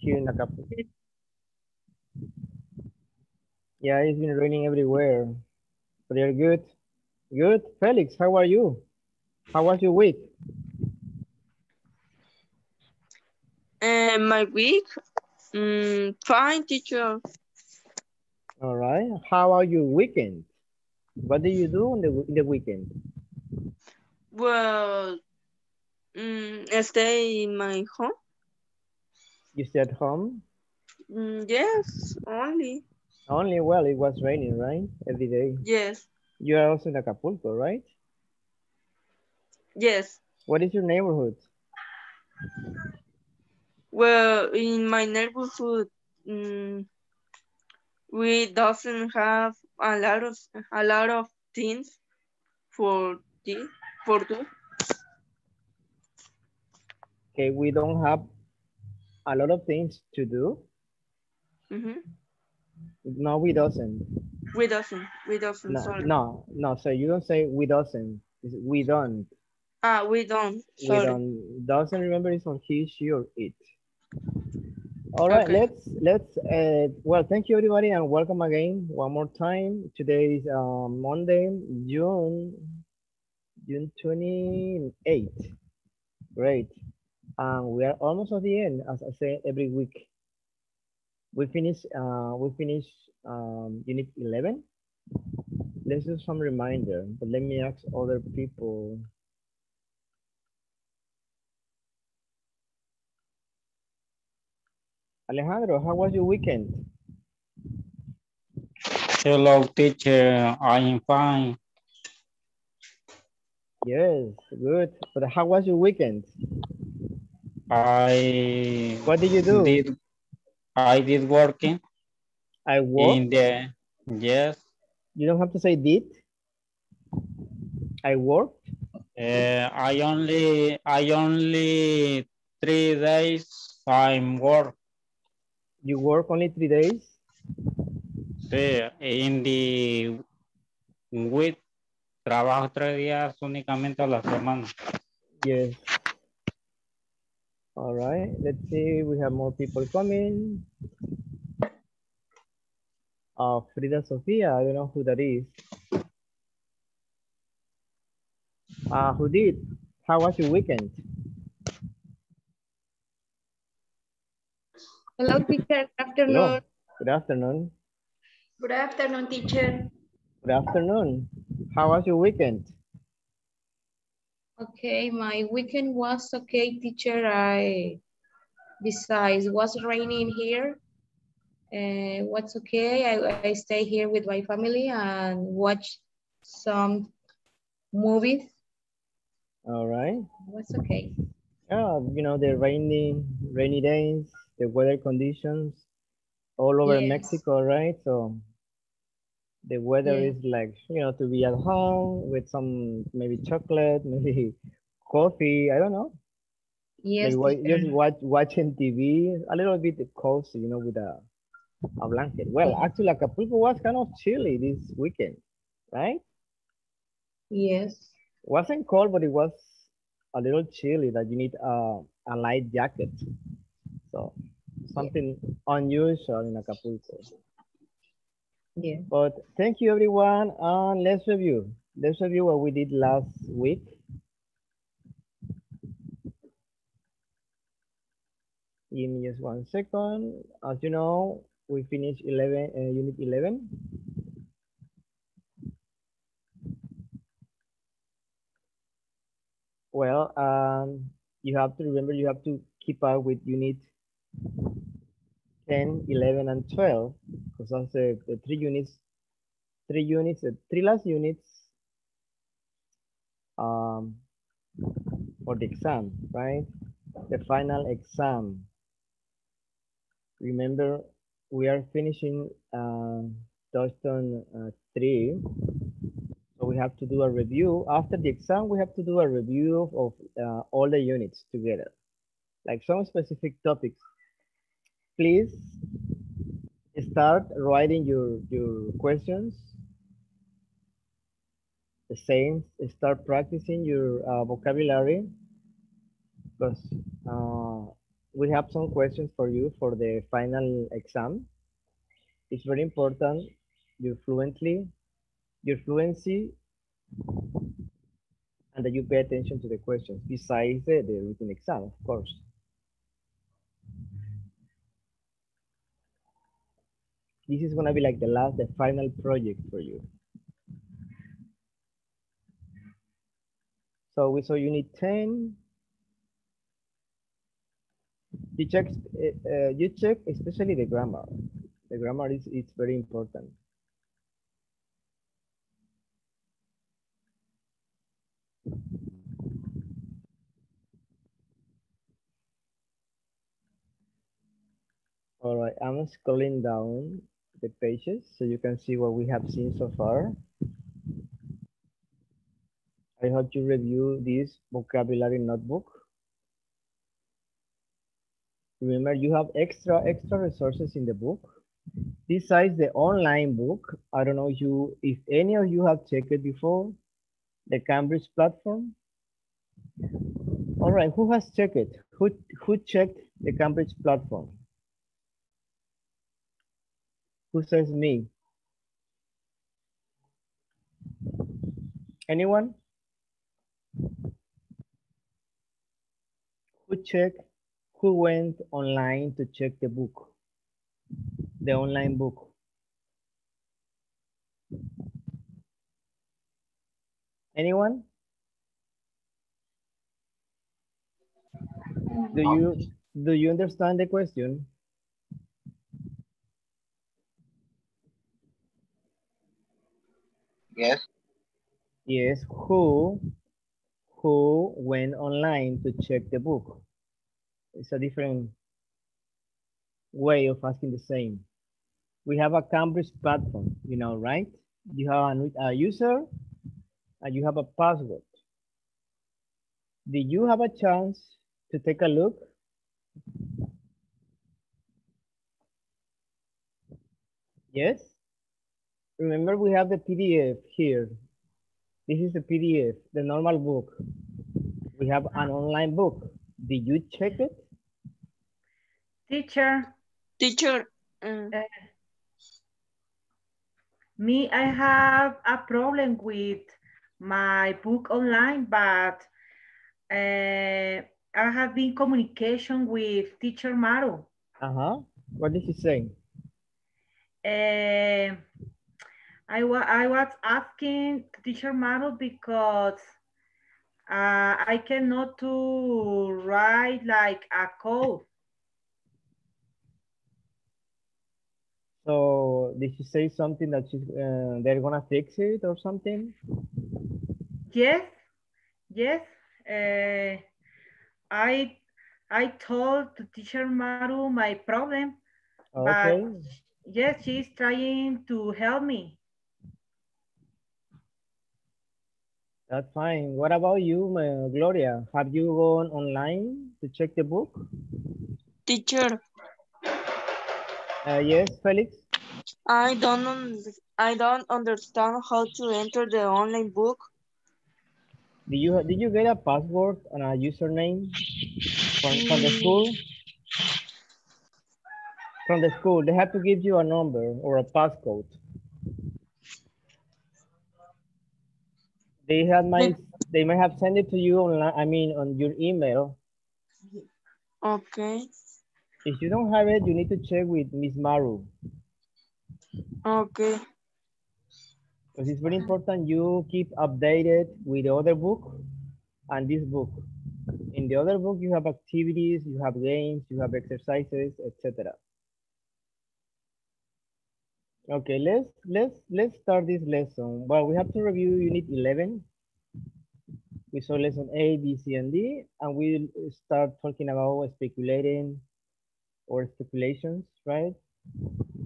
here in Acapulco. Yeah, it's been raining everywhere. But you're good. Good. Felix, how are you? How was your week? Uh, my week, mm, fine, teacher. All right. How are your weekend? What do you do on the, in the weekend? Well, mm, I stay in my home. You stay at home? Mm, yes, only. Only, well, it was raining, right? Every day. Yes, You are also in Acapulco, right? yes. What is your neighborhood? Well, in my neighborhood, mm, we doesn't have a lot of a lot of things for this for do. Okay, we don't have a lot of things to do. Mhm. No, we doesn't. We doesn't. We doesn't. No, sorry. no, no. So you don't say we doesn't. It's we don't. Ah, we don't. We don't. Doesn't remember it's on he, she, or it. All right, Okay. let's let's. Uh, well, thank you everybody, and welcome again one more time. Today is uh, Monday, June June twenty eighth. Great, and we are almost at the end, as I say every week. We finish. Uh, we finish um, unit eleven. Let's do some reminder, but let me ask other people. Alejandro, how was your weekend? Hello, teacher. I'm fine. Yes, good. But how was your weekend? I What did you do? did I did working I worked. in the yes. You don't have to say did. I worked. Uh, I only I only three days I'm work You work only three days. sí, in the week trabajo tres días únicamente a la semana. Yes. All right. Let's see. We have more people coming. Uh, Frida Sofia. I don't know who that is. Uh, who did? How was your weekend? Hello, teacher. Good afternoon. Hello. Good afternoon. Good afternoon, teacher. Good afternoon. How was your weekend? Okay, my weekend was okay, teacher. I, besides, was raining here. Uh, what's okay? I, I stay here with my family and watch some movies. All right. What's okay? Yeah, you know, the rainy, rainy days, the weather conditions all over Yes. Mexico, right? So the weather Yeah. is like, you know, to be at home with some maybe chocolate, maybe coffee, I don't know. Yes, wa- just watch, watching TV, a little bit cozy, you know, with a, a blanket. Well, actually, Acapulco was kind of chilly this weekend, right? Yes. wasn't cold, but it was a little chilly that you need uh, a light jacket. So something unusual in Acapulco. Yeah. But thank you everyone. And let's review. Let's review what we did last week. Me just one second. As you know, we finished 11, uh, unit 11. Well, um, you have to remember you have to keep up with unit 10, 11, and 12, because that's the, the three units, three units, the three last units um, for the exam, right? The final exam. Remember, we are finishing uh, uh, 3, so we have to do a review. After the exam, we have to do a review of uh, all the units together, like some specific topics. Please start writing your, your questions. The same, start practicing your uh, vocabulary because uh, we have some questions for you for the final exam. It's very important your fluently, your fluency, and that you pay attention to the questions besides the, the written exam, of course. This is gonna be like the last, the final project for you. So we saw unit 10. You check, uh, you check especially the grammar. The grammar is it's very important. All right, I'm scrolling down the pages so you can see what we have seen so far. I hope you review this vocabulary notebook. Remember, you have extra, extra resources in the book. Besides the online book, I don't know if you, if any of you have checked it before, the Cambridge platform. All right, who has checked it? Who, who checked the Cambridge platform? Who says me? Anyone? Who check? Who went online to check the book? The online book. Anyone? Do you do you understand the question? Yes. Yes, who who went online to check the book? It's a different way of asking the same. We have a Cambridge platform, you know, right? You have a, a user and you have a password. Did you have a chance to take a look? Yes? Remember we have the PDF here. This is the PDF, the normal book. We have an online book. Did you check it? Teacher, Teacher, uh, me, I have a problem with my book online, but uh, I have been communication with teacher Maru. Uh-huh. What did he say? Uh, I, wa I was asking teacher Maru because uh, I cannot to write like a code. So did she say something that she's, uh, they're gonna fix it or something? Yes, yes. Uh, I I told teacher Maru my problem, Okay. but yes, she's trying to help me. That's fine. What about you, Gloria? Have you gone online to check the book? teacher, Uh, yes, Felix? I don't I don't understand how to enter the online book. Did you did you get a password and a username from, from the school? From the school, they have to give you a number or a passcode. They have might they might have sent it to you online. I mean, on your email. Okay, If you don't have it, you need to check with Miss Maru okay, because it's very important you keep updated with the other book and this book. In the other book, you have activities, you have games, you have exercises, etc. Okay, let's let's let's start this lesson. Well, we have to review unit 11. We saw lesson A, B, C, and D, and we'll start talking about speculating or speculations, right?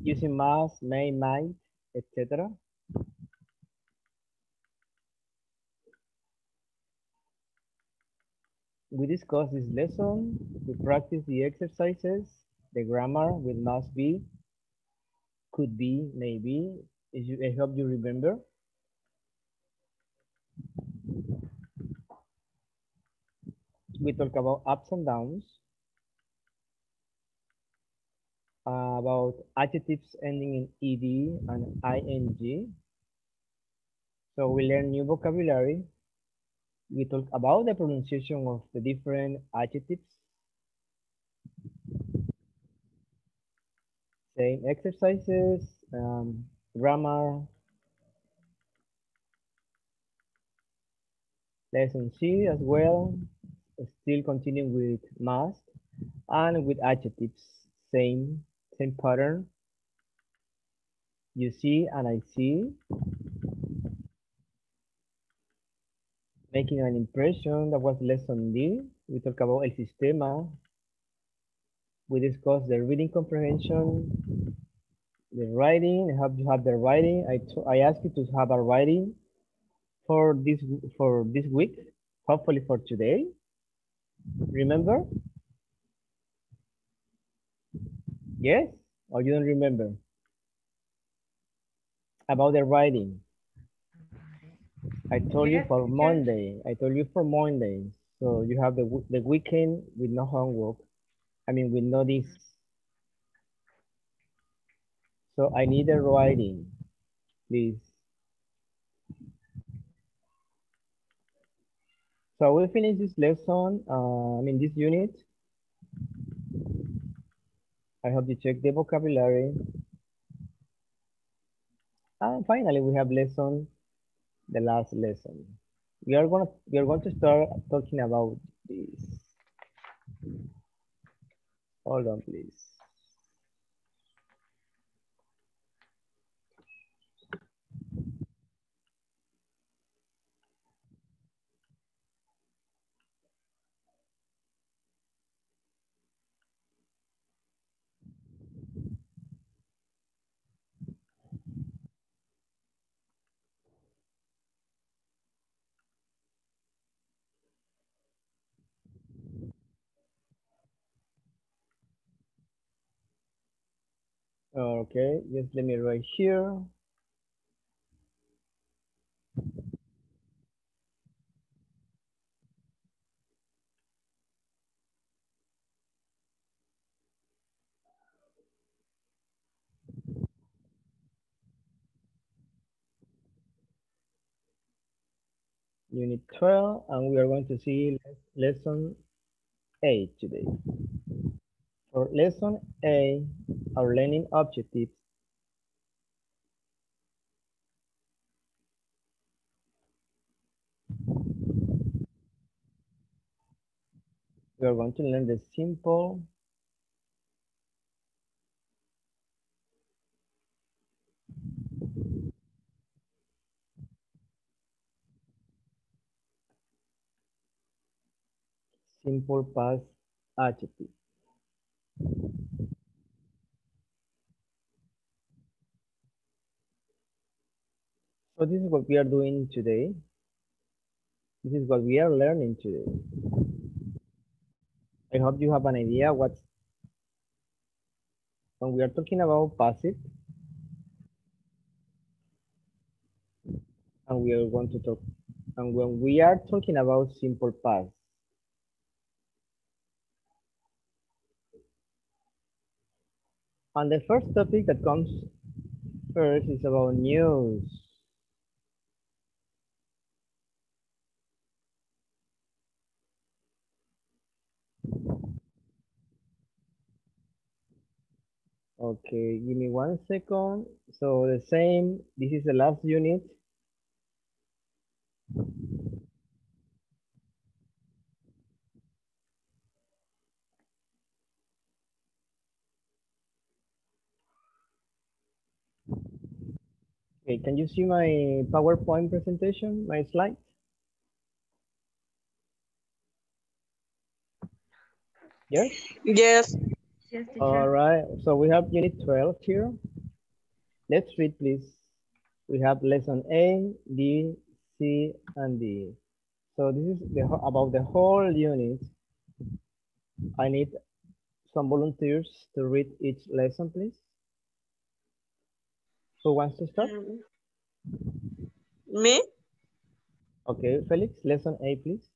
Using must, may, might, etc. We discussed this lesson. We practice the exercises, the grammar with must be, could be, maybe. You- I hope you remember. We talk about ups and downs. uh, about adjectives ending in ed and ing. So we learn new vocabulary. We talk about the pronunciation of the different adjectives. Same exercises, um, grammar, lesson C as well. Still continuing with must and with adjectives, same, same pattern. You see and I see. Making an impression, that was lesson D. We talk about el sistema. We discussed the reading comprehension, the writing, I hope you have the writing. I, I asked you to have a writing for this for this week, hopefully for today. Remember? Yes? Or you don't remember? About the writing. I told you for. Monday. I told you for Monday. So you have the, the weekend with no homework. I mean, we know this. So I need a writing, please. So we finish this lesson, uh, I mean this unit. I hope you check the vocabulary. And finally, we have lesson, the last lesson. We are gonna we are going to start talking about this. Hold on, please. Okay, just let me write here. Unit 12, and we are going to see lesson 8 today. For lesson A, our learning objectives we are going to learn the simple simple past adjective. So this is what we are doing today. This is what we are learning today. I hope you have an idea what when we are talking about passive and we are going to talk and when we are talking about simple past and the first topic that comes first is about news Okay, give me one second. So the same, this is the last unit. Okay, can you see my PowerPoint presentation, my slides? Yes? Yes. Yes, teacher. All right, so we have unit 12 here. Let's read, please. We have lesson A, B, C, and D. So this is the, about the whole unit. I need some volunteers to read each lesson, please. Who wants to start? Um, Me? Okay, Felix, lesson A, please.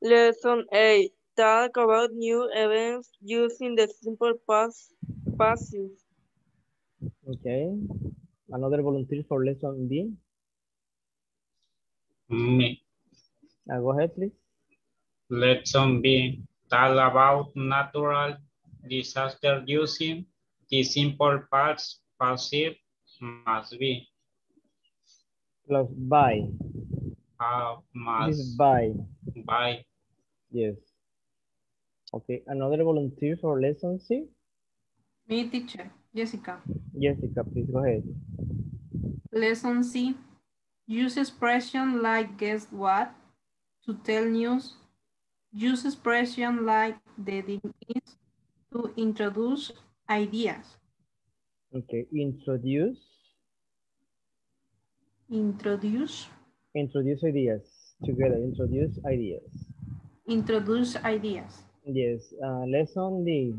Lesson A. talk about new events using the simple past passive. Okay. Another volunteer for lesson B. Me. Uh, go ahead, please. Lesson B. Talk about natural disaster using the simple past passive must be. Plus by. Uh, This is must by. by. Yes. Okay. Another volunteer for lesson C. Me, teacher, Jessica. Jessica, please go ahead. Lesson C. Use expression like guess what to tell news. Use expression like the thing is to introduce ideas. Okay. Introduce. Introduce, Introduce ideas. Together. Introduce ideas. introduce ideas. Yes. Uh, lesson D.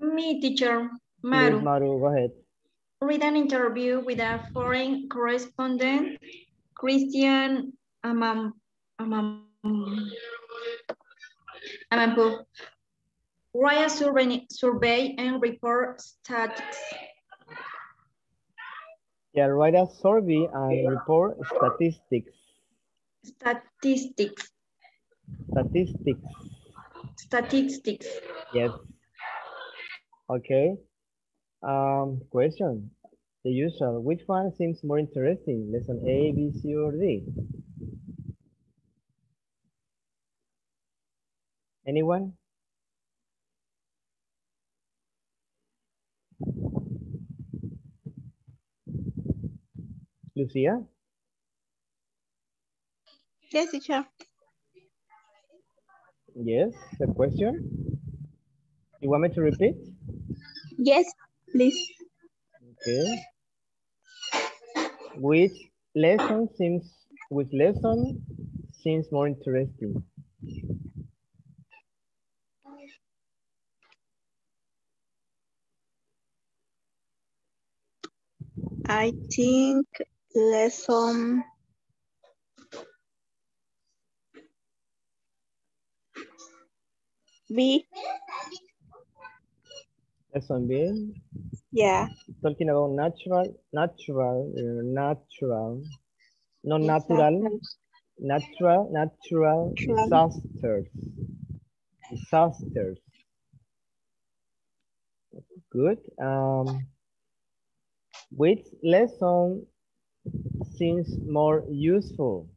Me, teacher. Yes, Maru. Maru, go ahead. Read an interview with a foreign correspondent, Christian Amam, Amam, Amampu. Write a survey, survey and report statistics. Yeah, write a survey and report statistics. Statistics. Statistics. Statistics. Yes. Okay. Um, question. The usual. Which one seems more interesting? Lesson A, B, C, or D? Anyone? Lucia? Yes, teacher. Yes, the question? You want me to repeat? Yes, please. Okay. Which lesson seems which lesson seems more interesting? I think lesson B. Lesson B. Yeah. Talking about natural, natural, uh, natural, not natural, natural, natural Natural. disasters. Disasters. Good. Um, which lesson seems more useful?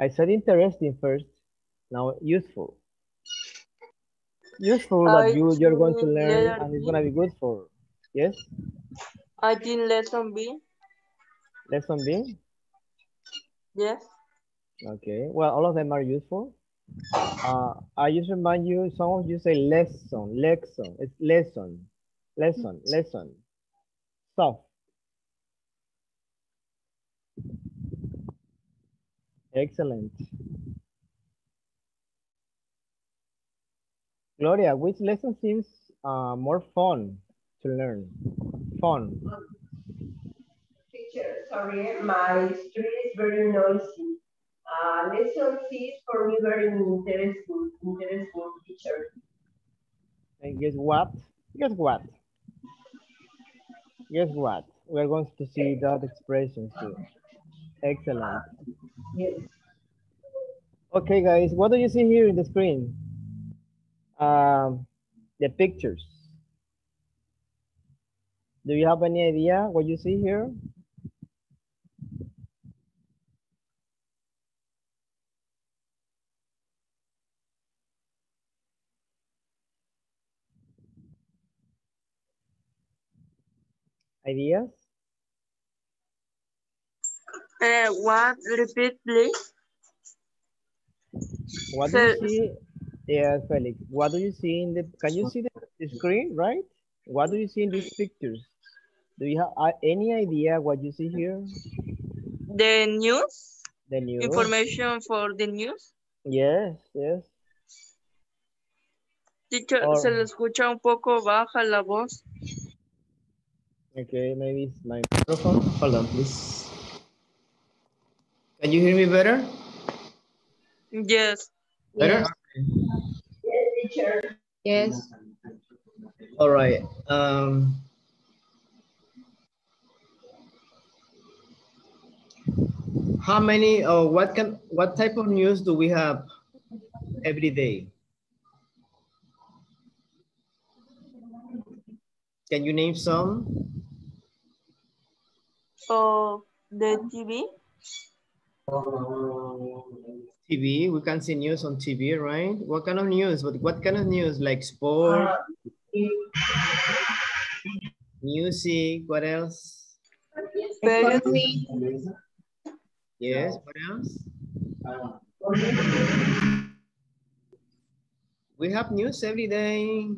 I said interesting first. Now useful. Useful I that you you're going to learn and it's gonna be good for. Yes. I think lesson B. Lesson B. Yes. Okay, well, all of them are useful. Uh, I just remind you, some of you say lesson, lesson, it's lesson, lesson, lesson. Soft. Excellent. Gloria, which lesson seems uh, more fun to learn? Fun. Teacher, sorry, my street is very noisy. Uh, lesson C is for me very interesting, interesting teacher. And guess what? Guess what? Guess what? We're going to see that expression too. Excellent. Yes. Okay, guys, what do you see here in the screen? Um, the pictures. Do you have any idea what you see here? Ideas? Uh, what? Repeat, please. What do you see? Yes, Felix. What do you see in the, can you see the, the screen, right? What do you see in these pictures? Do you have uh, any idea what you see here? The news. The news? Information for the news. Yes, yes. Teacher, Or- se le escucha un poco baja la voz. Okay, maybe it's my microphone. Hold on, please. Can you hear me better? Yes. Better? Yes. Yes, teacher. Yes. All right. Um, how many or what can what type of news do we have every day? Can you name some? So the TV, TV. We can see news on TV, right? What kind of news? What what kind of news? Like sport, music. What else? Economy. Yes. What else? We have news every day,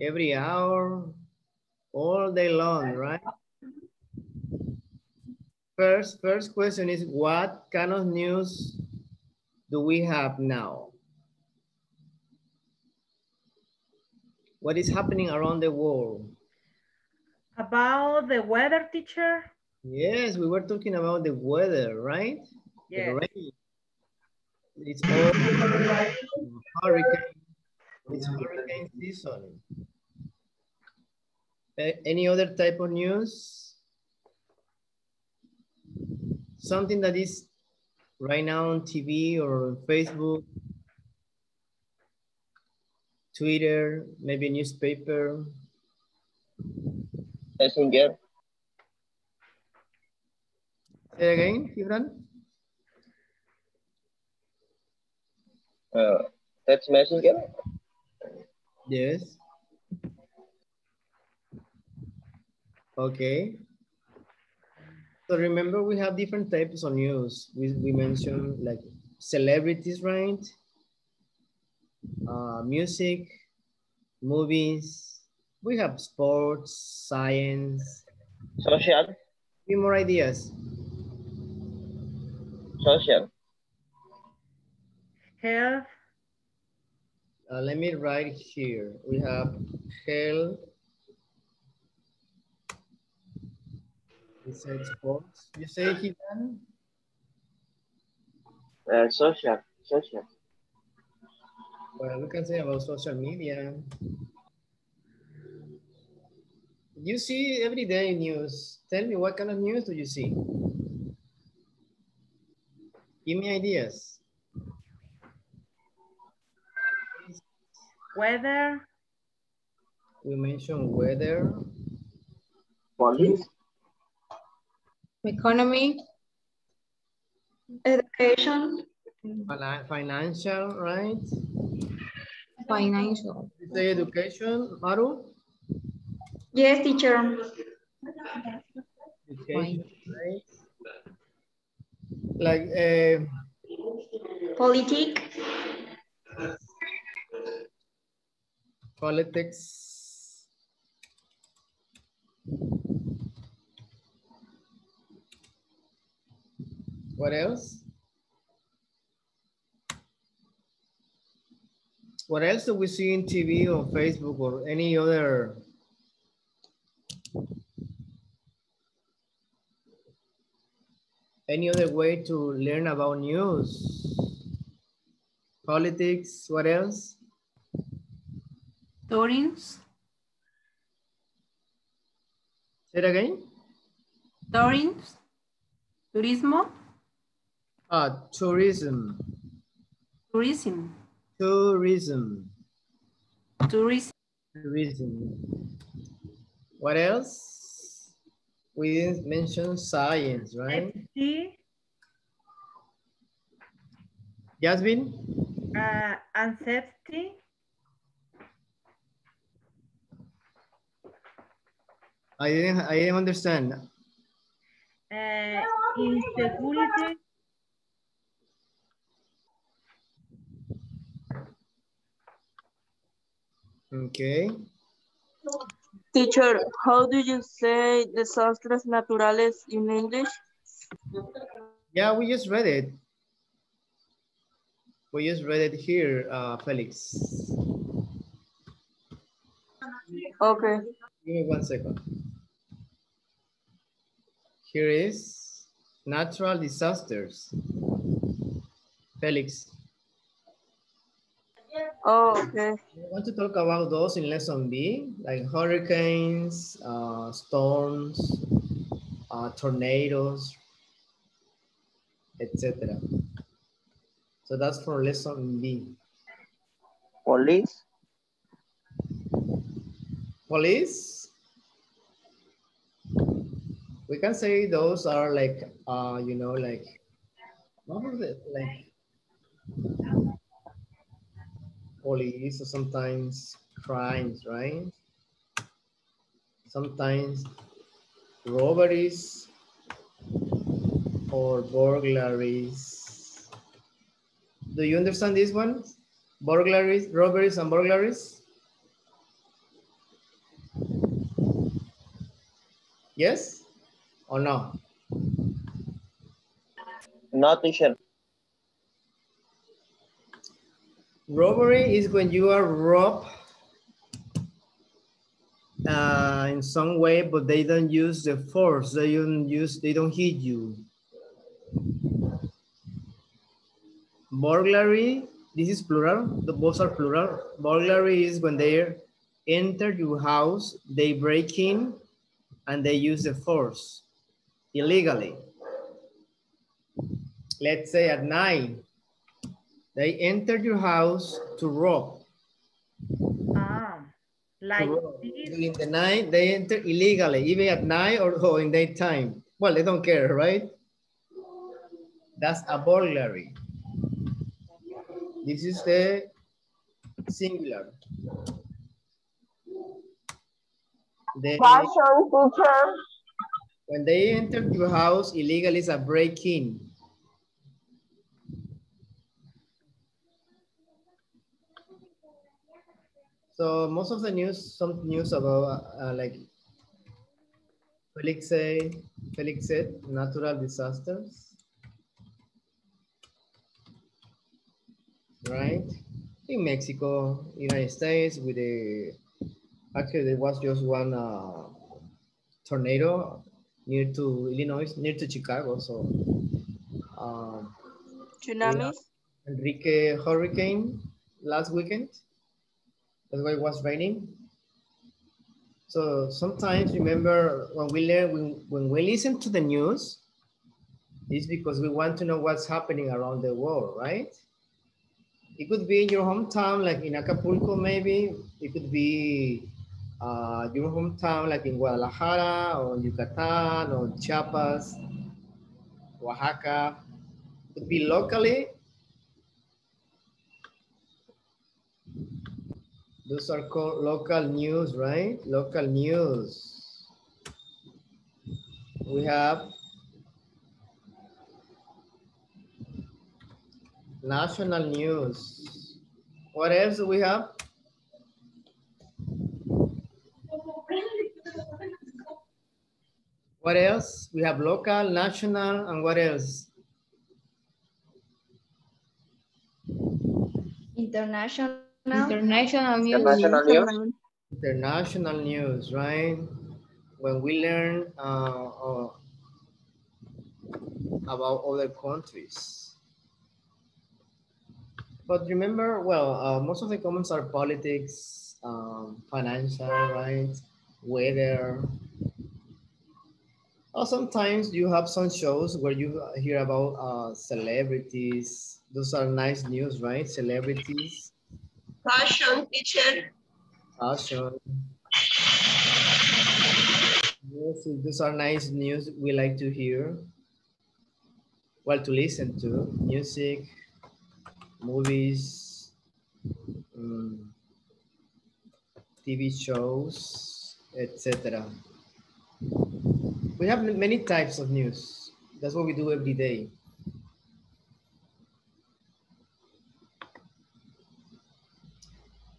every hour, all day long, right? First, first question is what kind of news do we have now? What is happening around the world? About the weather, teacher? Yes, we were talking about the weather, right? The rain. It's all hurricane. It's hurricane season. A- any other type of news? Something that is right now on TV or Facebook, Twitter, maybe newspaper. Messenger. Say again, Gibran? Uh, text messenger. Yes. Okay. So remember we have different types of news. We, we mentioned like celebrities, right? Uh, music, movies. We have sports, science. Social. Few more ideas. Social. Health. Uh, let me write here. We have health. We said sports. You say Hiban? Uh, social. Social. Well, we can say about social media. You see everyday news. Tell me what kind of news do you see? Give me ideas. Weather. We mentioned weather, Police. Economy. Education. financial, right? Financial. You say education, Maru? Yes, teacher. Education, right? Like, uh, Politic. politics. What else? What else do we see in TV or Facebook or any other? Any other way to learn about news? Politics, what else? Tourings. Say it again? Tourings. Turismo. Ah, tourism. Tourism. Tourism. Tourism. Tourism. What else? We didn't mention science, right? Safety. Jasmine? Uh, and safety. I didn't I didn't understand. Uh, insecurity. Okay. teacher, how do you say desastres naturales in English? Yeah, we just read it. We just read it here, uh, Felix. Okay. Give me one second. Here is natural disasters. Felix. Oh, okay. We want to talk about those in lesson B, like hurricanes, uh, storms, uh, tornadoes, etc. So that's for lesson B. Police. Police. We can say those are like, uh, you know, like, what was it? Like police or sometimes crimes, right? Sometimes robberies or burglaries. Do you understand this one? Burglaries, robberies and burglaries? Yes or no? No, teacher. Robbery is when you are robbed uh, in some way, but they don't use the force. They don't use. They don't hit you. Burglary. This is plural. The both are plural. Burglary is when they enter your house, they break in, and they use the force illegally. Let's say at night, they enter your house to rob. Ah, like to rob. this. During the night, they enter illegally, even at night or, or in daytime. Well, they don't care, right? That's a burglary. This is the singular. They, Fashion teacher. when they enter your house illegally, it's a break-in. So most of the news, some news about uh, like Felix said, Felix said, natural disasters, right? In Mexico, United States, with the actually there was just one uh, tornado near to Illinois, near to Chicago. So um, Tsunamis? Enrique hurricane last weekend. That's why it was raining. So sometimes remember when we learn, when, when we listen to the news, it's because we want to know what's happening around the world, right? It could be in your hometown, like in Acapulco, maybe. It could be uh, your hometown, like in Guadalajara or Yucatan or Chiapas, Oaxaca. It could be locally Those are called local news, right? Local news. We have national news. What else do we have? What else? We have local, national, and what else? International. International news. International news. International news, right? When we learn uh, uh, about other countries. But remember, well, uh, most of the comments are politics, um, financial, right? Weather. Or sometimes you have some shows where you hear about uh, celebrities. Those are nice news, right? Celebrities, Fashion teacher. fashion. Yes, those are nice news we like to hear. Well, to listen to music, movies, um, TV shows, etc. We have many types of news. That's what we do every day.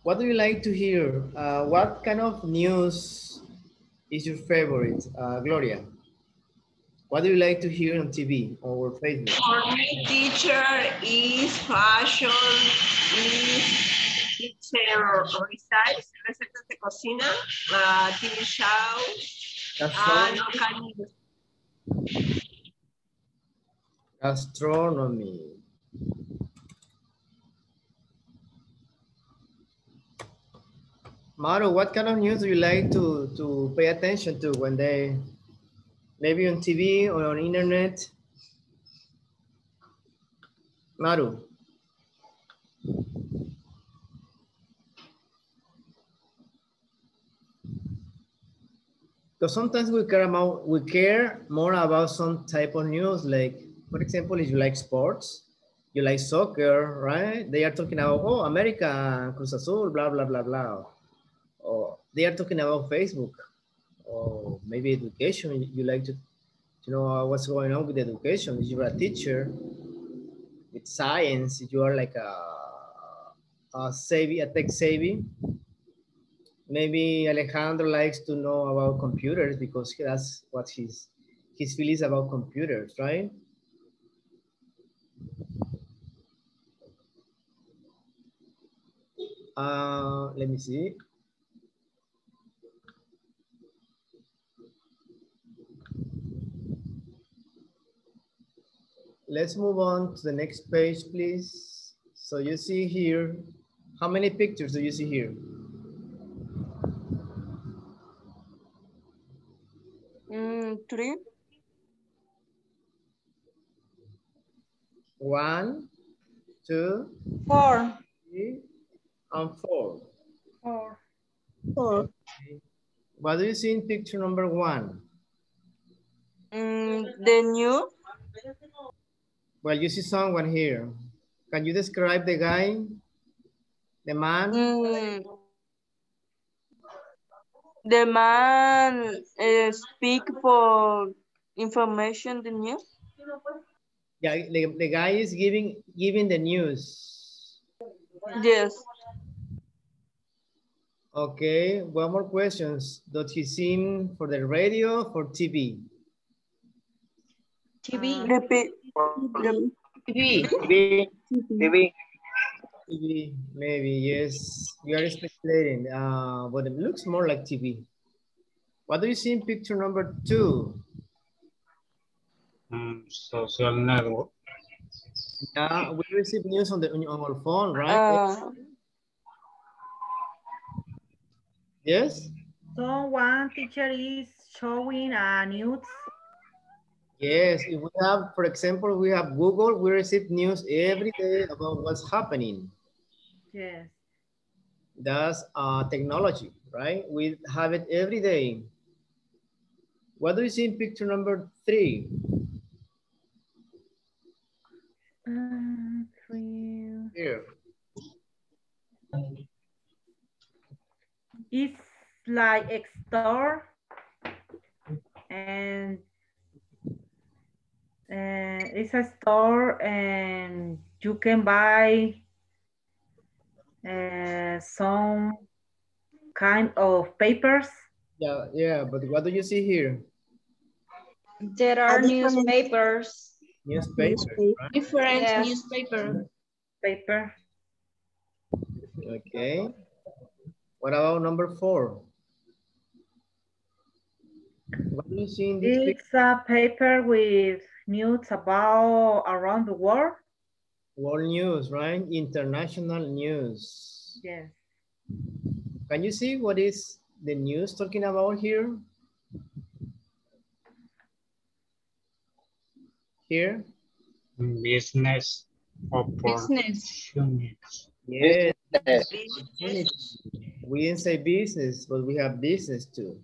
What do you like to hear? Uh, what kind of news is your favorite, uh, Gloria? What do you like to hear on TV or Facebook? For me, teacher is fashion, is teacher recipes, recetas de cocina, uh, TV shows, and local news. Gastronomy. Maru, what kind of news do you like to, to pay attention to when they, maybe on TV or on internet? Maru. Because sometimes we care about we care more about some type of news, like for example, if you like sports, you like soccer, right? They are talking about oh America, Cruz Azul, blah blah blah blah. Or they are talking about Facebook, or maybe education. You like to, to know what's going on with education. If you're a teacher, with science, you are like a, a savvy, a tech savvy, maybe Alejandro likes to know about computers because that's what his his feelings about computers, right? Uh, let me see. Let's move on to the next page, please. So you see here, how many pictures do you see here? Mm, three. One, two, Four. three, and four. Four. Four. What do you see in picture number one? Mm, the new. Well, you see someone here. Can you describe the guy? The man? Mm, the man uh, speak for information. The news? Yeah, the, the guy is giving giving the news. Yes. Okay, one more questions. Does he sing for the radio for TV? TV. Repeat. TV. TV. TV, TV, TV, maybe, yes. We are speculating, uh, but it looks more like TV. What do you see in picture number two? Mm, social network. Yeah, we receive news on the on our phone, right? Uh, yes? So one teacher is showing a news. Yes, if we have, for example, we have Google, we receive news every day about what's happening. Yes. That's uh, technology, right? We have it every day. What do you see in picture number three? Um, three. Here. It's like a store and uh, it's a store and you can buy uh, some kind of papers. Yeah, yeah, but what do you see here? There are newspapers. Newspapers, right? Different Yes. newspaper. Paper. Okay. What about number four? What do you see in this picture? It's a paper with news about around the world. World news, right? International news. Yes. Can you see what is the news talking about here? Here? Business Business. opportunities. Yes. yes, opportunity. We didn't say business, but we have business too.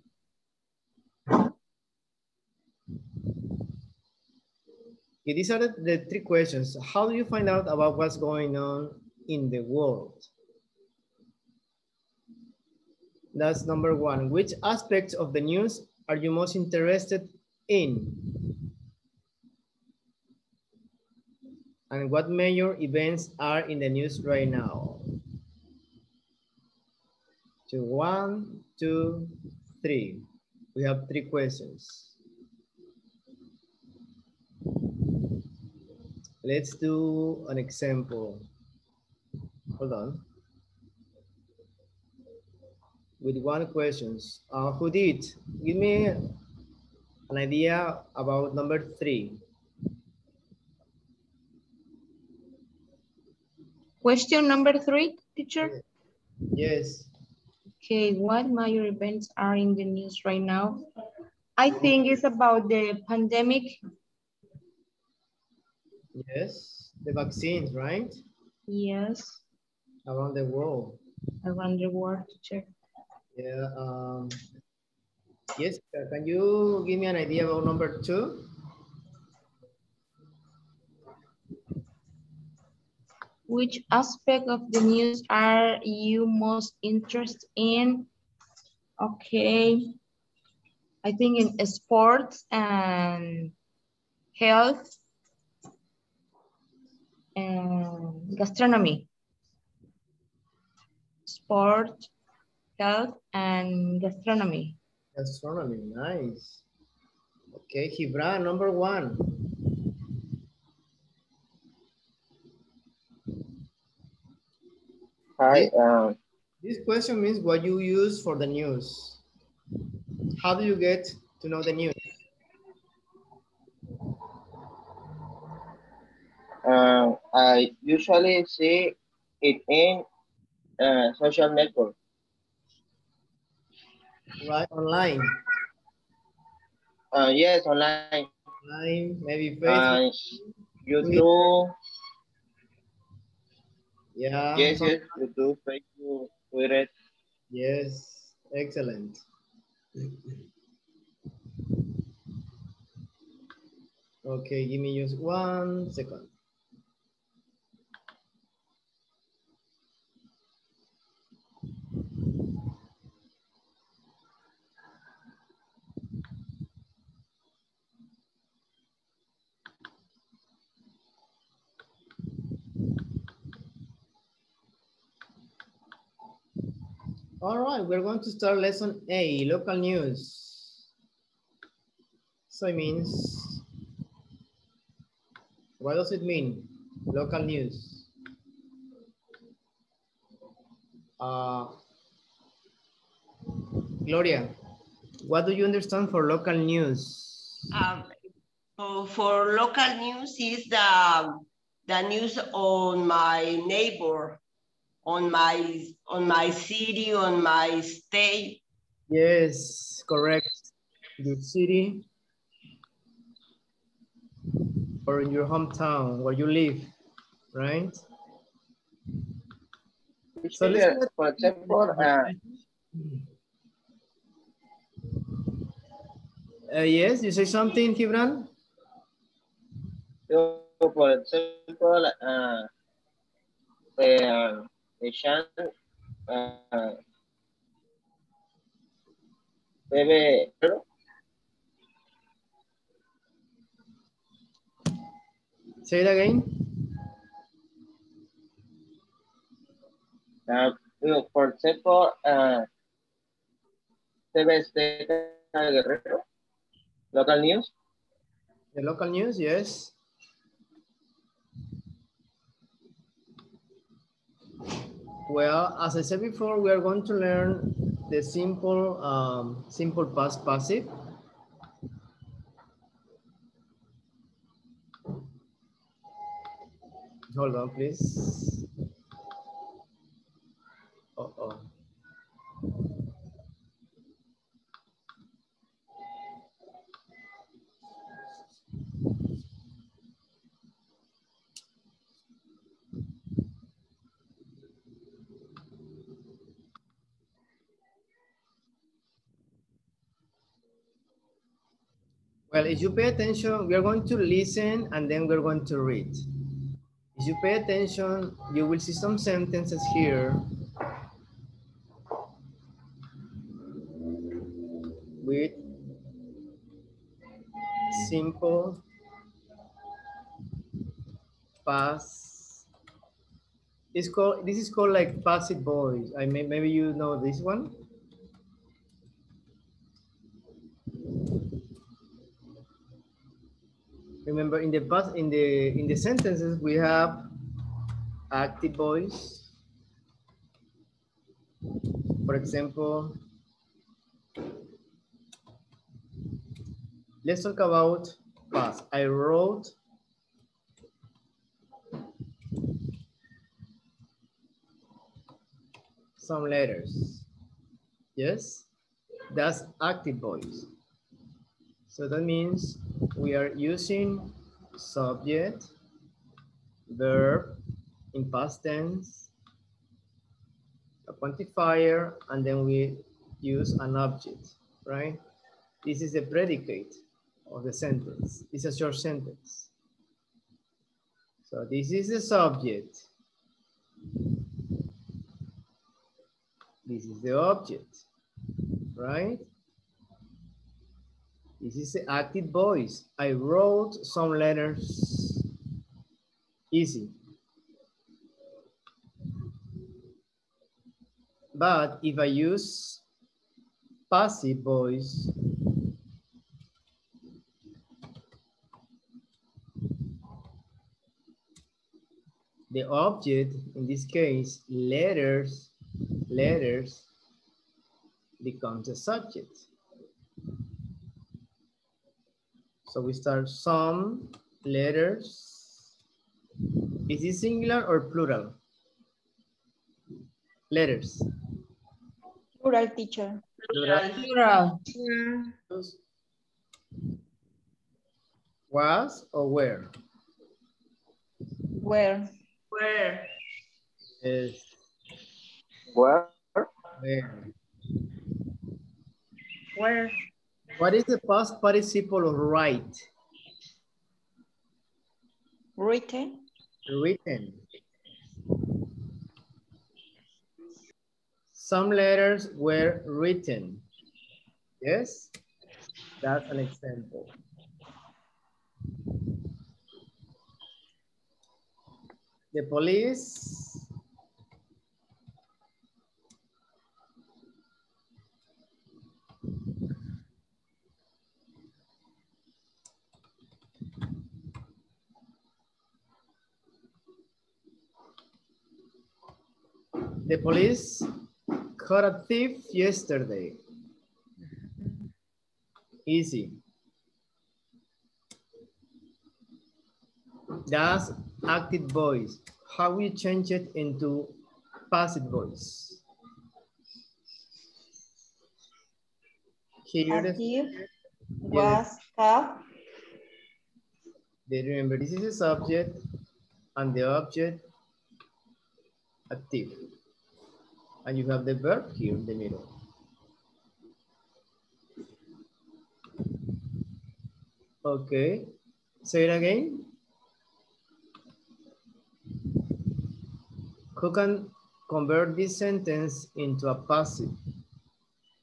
Okay, these are the, three questions. How do you find out about what's going on in the world? That's number one. Which aspects of the news are you most interested in? And what major events are in the news right now? So one, two, three. We have three questions. Let's do an example. Hold on. With one questions. Uh, who did? Give me an idea about number three. Question number three, teacher. Yes. Okay, what major events are in the news right now? I think it's about the pandemic. Yes, the vaccines, right? Yes, Around the world. around the world, teacher. Yeah. Um, yes, uh, can you give me an idea about number two? Which aspect of the news are you most interested in? Okay. I think in sports and health and gastronomy. Sport, health, and gastronomy. Gastronomy, nice. Okay, Gibran, number one. Hi, um, This question means what you use for the news. How do you get to know the news? Um, I usually see it in uh, social network. Right, online. Uh, yes, online. Online, maybe Facebook. Uh, YouTube. yeah. Yes, yes, YouTube, Facebook, Twitter. Yes, excellent. Okay, give me just one second. All right, we're going to start lesson A, local news. So it means, what does it mean? Local news. Uh, Gloria, what do you understand for local news? Um, for, for local news is the, the news on my neighbor, on my, on my city, on my state. Yes, correct. Your city or in your hometown where you live, right? So Yeah, let's for example, uh, Uh, yes, you say something, Gibran? so for example, uh, the, the chant, uh, debe, Say it again. uh, for example, uh, TV Azteca Guerrero, local news. The local news, yes. Well, as I said before, we are going to learn the simple, um, simple past passive. Hold on, please. Uh-oh. Well, if you pay attention, we are going to listen and then we're going to read. If you pay attention, you will see some sentences here with simple past. It's called, this is called like passive voice. I may, maybe you know this one. Remember in the past, in the in the sentences we have active voice. For example, let's talk about past. I wrote some letters. Yes, that's active voice. So that means we are using subject, verb in past tense, a quantifier, and then we use an object, right? This is the predicate of the sentence. It's a short sentence. So this is the subject. This is the object, right? This is the active voice. I wrote some letters. Easy. But if I use passive voice, the object, in this case, letters, letters, becomes a subject. So we start some letters. Is it singular or plural? Letters. Plural teacher. Plural. Plural. Was or where? Where? Where? Yes. Where? Where? Where? What is the past participle of write? Written. Written. Some letters were written. Yes? That's an example. The police The police caught a thief yesterday. Easy. That's active voice. How we change it into passive voice? Here, the- Active. Was. Have. they remember this is a subject and the object active. And you have the verb here in the middle. Okay, say it again. Who can convert this sentence into a passive?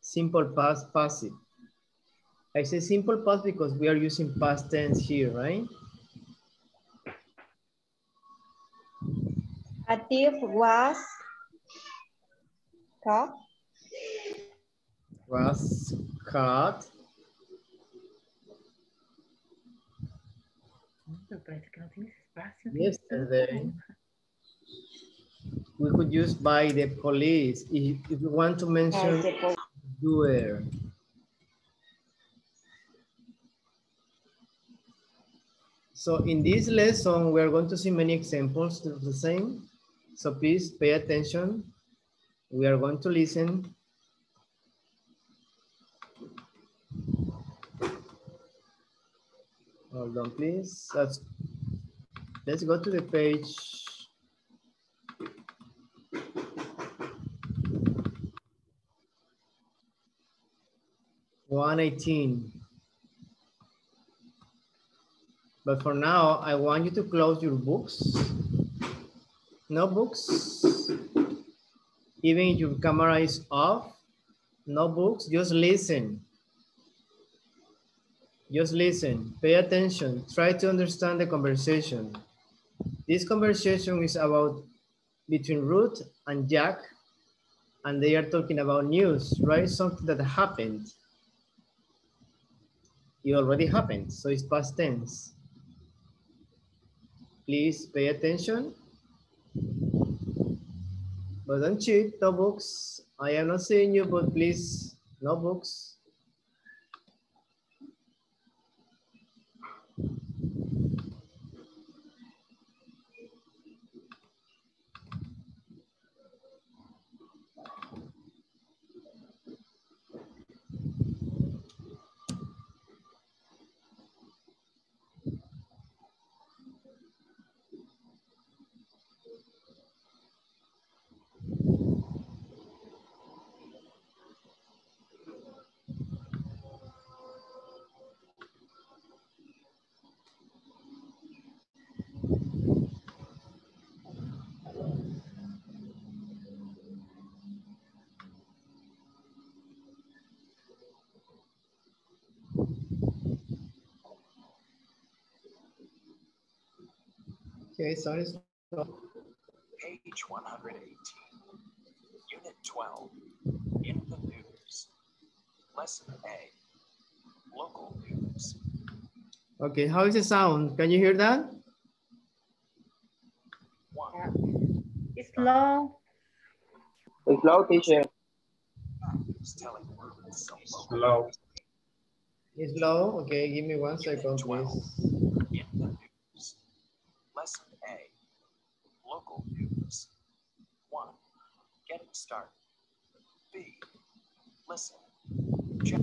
Simple past passive. I say simple past because we are using past tense here, right? Active was. Have. Was caught Me parece que no tienes espacio. yesterday. We could use by the police if, if you want to mention By the police. doer. So in this lesson, we are going to see many examples of the same. So please pay attention. We are going to listen. Hold on, please. Let's, let's go to the page. One eighteen. But for now, I want you to close your books. No books. Even if your camera is off, no books, just listen. Just listen, pay attention, try to understand the conversation. This conversation is about between Ruth and Jack, and they are talking about news, right? Something that happened. It already happened, so it's past tense. Please pay attention. But don't cheat, no books. I am not seeing you, but please, no books. Okay, sorry. Page 118, Unit 12, in the news. Lesson A, local news. Okay, how is the sound? Can you hear that? One, It's low. Slow, teacher. It's telling words some Slow. It's low. Okay, give me one second, please. in the news. Lesson Local news. One, getting started. B, listen. Check.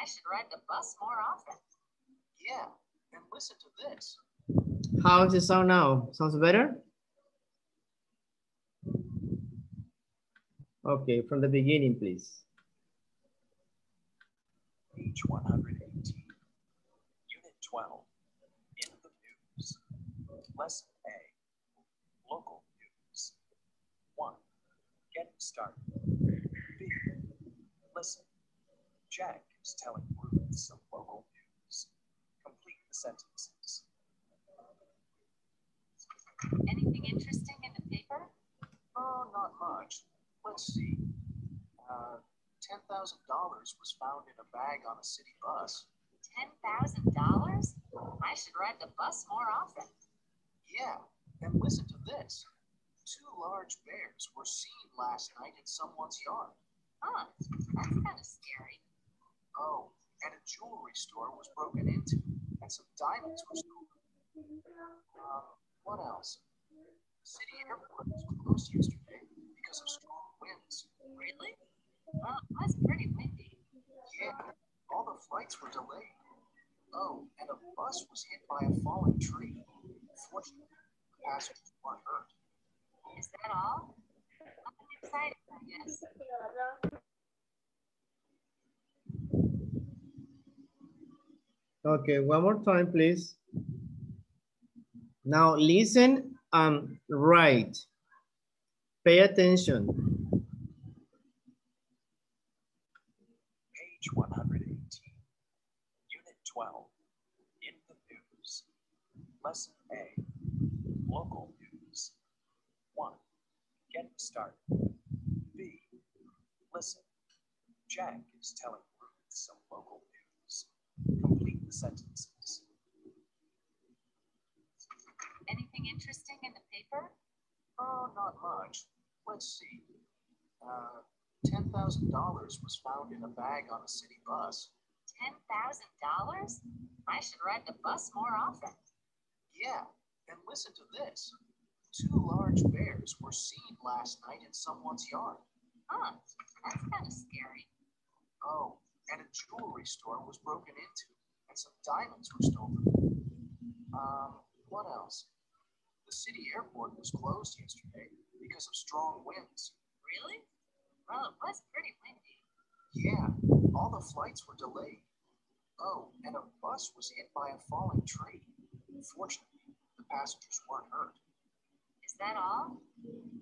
I should ride the bus more often. Yeah, and listen to this. How is it sound now? Sounds better? Okay, from the beginning, please. Page 118, Unit 12, in the news. Lesson A, local news. One, getting started. B, listen. Jack telling Ruth of local news. Complete the sentences. Anything interesting in the paper? Oh, not much. Let's see. Uh, $10,000 was found in a bag on a city bus. $10,000? I should ride the bus more often. Yeah, and listen to this. Two large bears were seen last night in someone's yard. Huh, that's kind of scary. Oh, and a jewelry store was broken into, and some diamonds were stolen. Uh, what else? The city airport was closed yesterday because of strong winds. Really? Well, it was pretty windy. Yeah, all the flights were delayed. Oh, and a bus was hit by a falling tree. Fortunately, the passengers weren't hurt. Is that all? Nothing exciting, I guess. Okay, one more time, please. Now listen and write. Pay attention. Page 118, Unit 12, in the news. Lesson A, local news. 1. Getting started. B. Listen. Jack is telling Ruth some local. Complete the sentences. Anything interesting in the paper? Oh, not much. Let's see. Uh, $10,000 was found in a bag on a city bus. $10,000? I should ride the bus more often. Yeah, and listen to this. Two large bears were seen last night in someone's yard. Huh, that's kind of scary. Oh, and a jewelry store was broken into, some diamonds were stolen. Um, what else? The city airport was closed yesterday because of strong winds. Really? Well, it was pretty windy. Yeah, all the flights were delayed. Oh, and a bus was hit by a falling tree. Fortunately, the passengers weren't hurt. Is that all?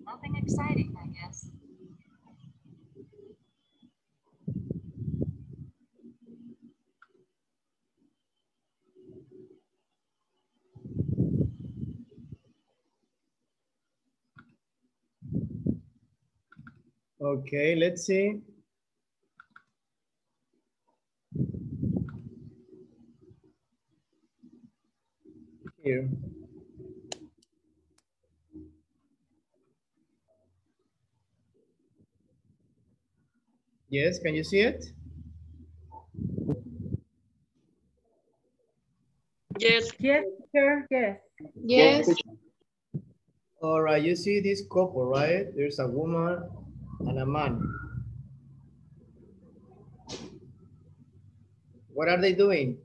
Nothing exciting, I guess. Okay, let's see. Here. Yes, can you see it? Yes. Yes, teacher, yes. Yes. All right, you see this couple, right? There's a woman and a man. What are they doing?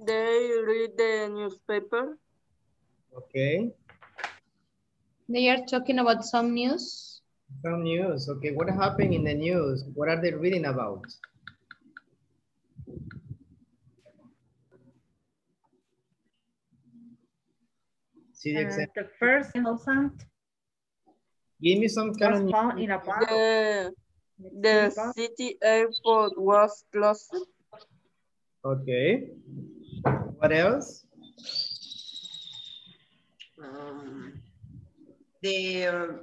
They read the newspaper. Okay, They are talking about some news. some news. Okay, what happened in the news? What are they reading about? See the Uh, example. the first elephant Give me some kind was of news. found in a park. The, the city airport was closed. Okay. What else? Um, the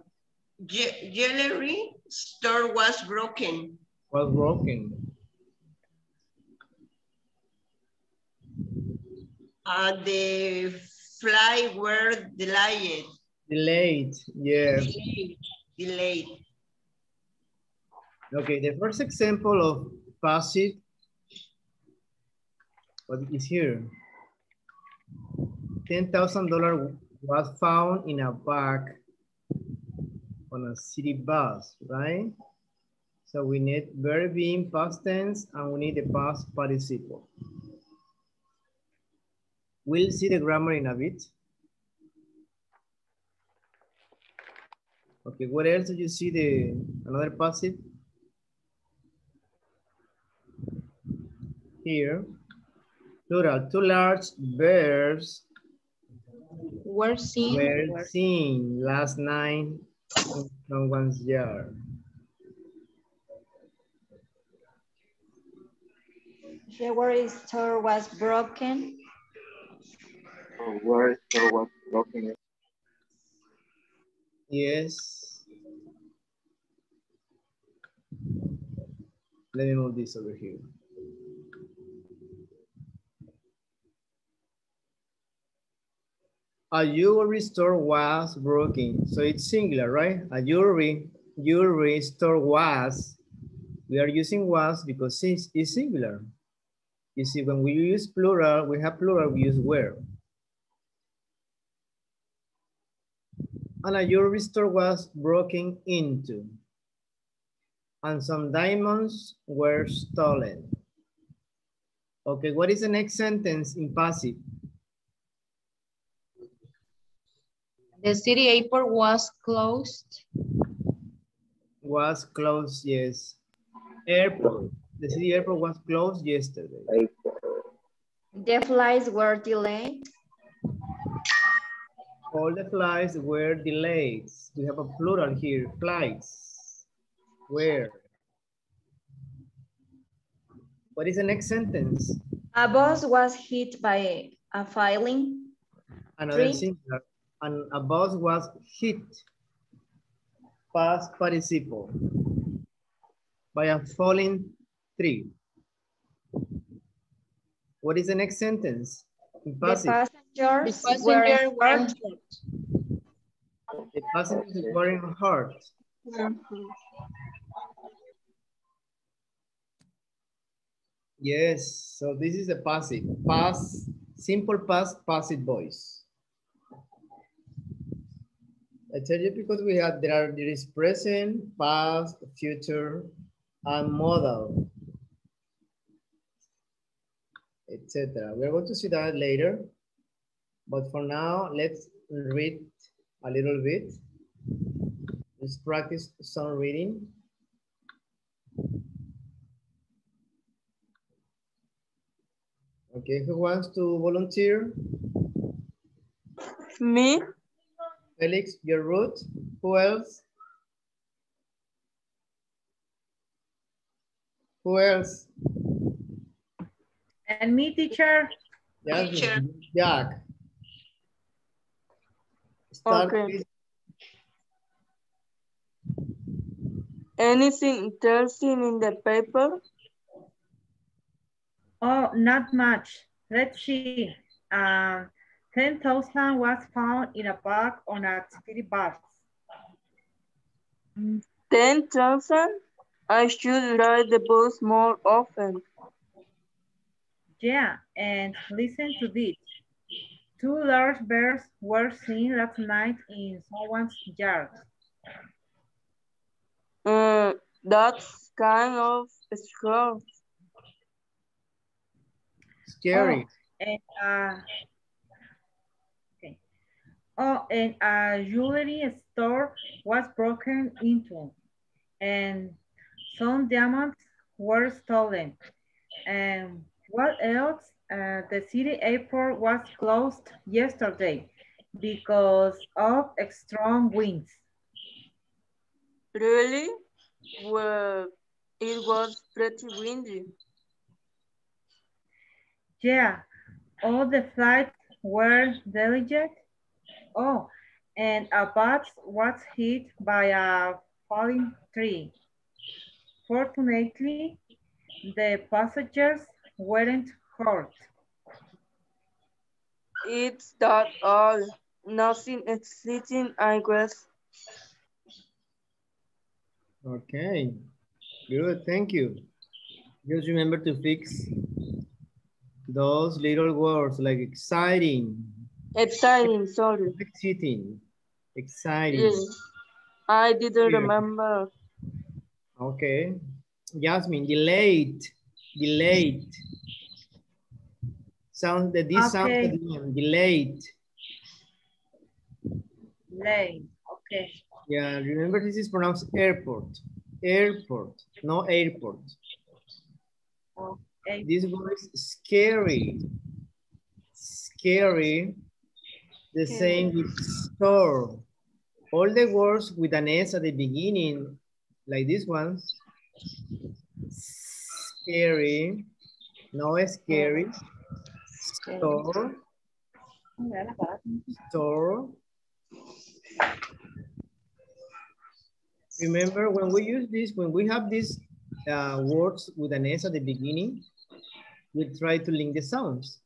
je- jewelry store was broken. Was broken. Uh, the flight were delayed. Delayed. Delayed. Delayed. Okay, the first example of passive, what is here? $10,000 was found in a bag on a city bus, right? So we need verb being past tense and we need the past participle. We'll see the grammar in a bit. Okay, what else did you see the another passive? Here, plural, two large bears Were seen. were seen last night in someone's yard. Jewelry store was broken. Where store was broken. Yes. Let me move this over here. A jewelry store was broken. So it's singular, right? A jewelry, jewelry store was. We are using was because it's, it's singular. You see, when we use plural, we have plural, we use were. And a jewelry store was broken into. And some diamonds were stolen. Okay, what is the next sentence in passive? The city airport was closed. Was closed, yes. Airport. The city airport was closed yesterday. The flights were delayed. All the flights were delayed. We have a plural here, flights. Where? What is the next sentence? A bus was hit by a filing. Another singular. And a bus was hit. Past participle. By a falling tree. What is the next sentence? In The passive. passengers, The were passenger were hurt. The passengers were in hurt. Yes, so this is the passive. Past, simple past, passive voice. I tell you because we have, there are, there is present, past, future, and modal, etc. We're going to see that later. But for now, let's read a little bit. Let's practice some reading. Okay, who wants to volunteer? Me? Felix, you're Ruth. Who else? Who else? And me, teacher. Yes, Teacher. Jack. Start Okay. with Anything interesting in the paper? Oh, not much. Let's see. Um, 10,000 was found in a bag on a city bus. 10,000? I should ride the bus more often. Yeah, and listen to this. Two large bears were seen last night in someone's yard. Uh, that's kind of scary. Scary. Oh, and, uh, okay. Oh, and a jewelry store was broken into, and some diamonds were stolen. And what else? Uh, the city airport was closed yesterday because of strong winds. Really? Well, it was pretty windy. Yeah, all the flights were delayed. Oh, and a bus was hit by a falling tree. Fortunately, the passengers weren't hurt. It's that all. Nothing exciting, I guess. Okay, good, thank you. Just remember to fix those little words like exciting, Exciting, sorry. exciting, exciting. Yes. I didn't Yeah. remember. Okay. Jasmine, delayed, delayed. Sound that this sound Okay. at the delayed. Lane, okay. Yeah, remember this is pronounced airport. Airport, no airport. Okay. This word is scary. Scary. The same with store. All the words with an S at the beginning, like this one. Scary. No scary. Store. Store. Remember when we use this, when we have these uh, words with an S at the beginning, we try to link the sounds.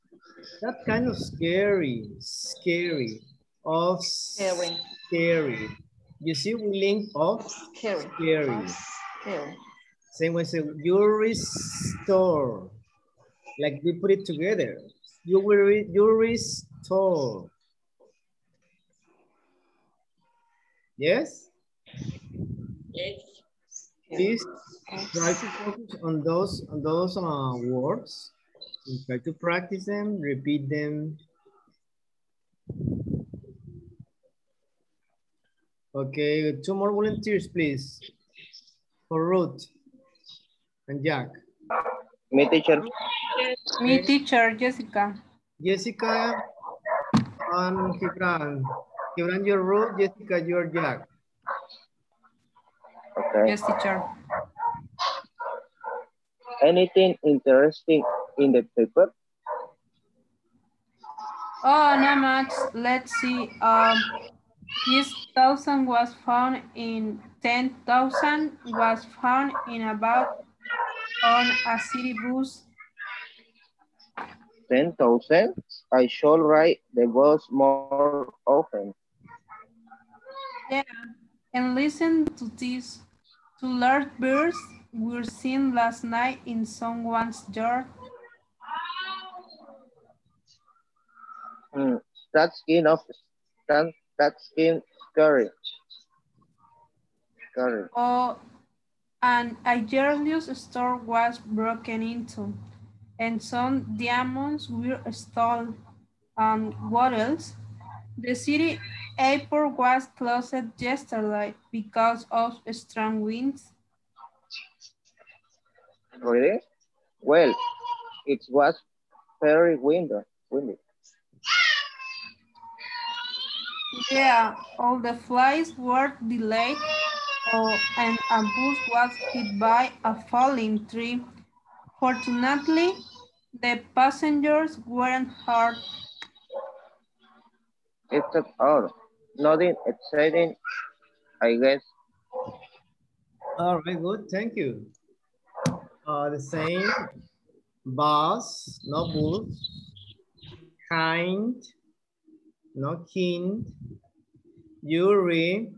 That kind of scary, scary, of Scary. scary. You see, we link of Scary. scary. Scary. Same way, say jewelry store. Like we put it together. Jewelry, jewelry store. Yes? Yes. Please try to focus on those on those uh, words. And try to practice them, repeat them. Okay, two more volunteers, please. For Ruth and Jack. Me, teacher. Me teacher, Jessica. Jessica and Gibran. Gibran, you're Ruth. Jessica, you're Jack. Okay. Yes, teacher. Anything interesting in the paper? Oh, not much. Let's see. Um, this thousand was found in ten thousand was found in about on a city bus. 10,000? I shall ride the bus more often. Yeah, and listen to this. Two large birds were seen last night in someone's yard. Hmm, That's enough. That, that's in scary. Scary. Oh, and a jewelry store was broken into, and some diamonds were stolen. And what else? The city airport was closed yesterday because of strong winds. Really? Well, it was very windy. windy. Yeah, all the flights were delayed oh, and a bus was hit by a falling tree. Fortunately, the passengers weren't hurt. It's all. Nothing exciting, I guess. All right, good, thank you. Uh, the same, boss, no booth, kind, no kind, Yuri,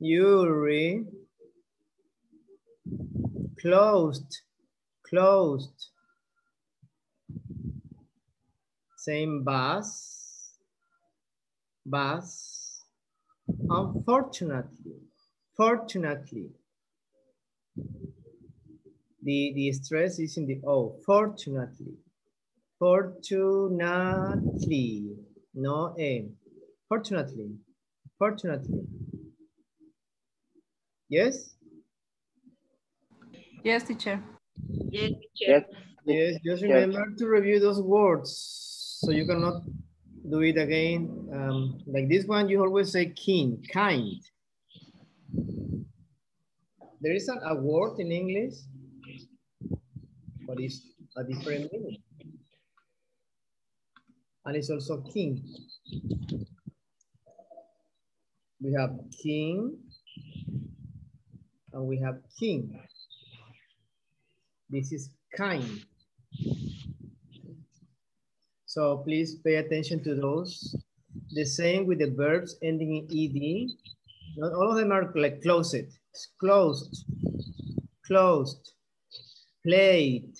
Yuri, closed, closed. Same bus, bus. Unfortunately, fortunately. The, the stress is in the O, fortunately. Fortunately, no A. Fortunately, fortunately. Yes? Yes, teacher. Yes, teacher. Yes, just remember to review those words so you cannot do it again. Um, like this one, you always say keen, kind. There is a, a word in English, but it's a different meaning. And it's also king. We have king and we have king. This is kind. So please pay attention to those. The same with the verbs ending in ed. Not all of them are like closed. It's closed, closed, played.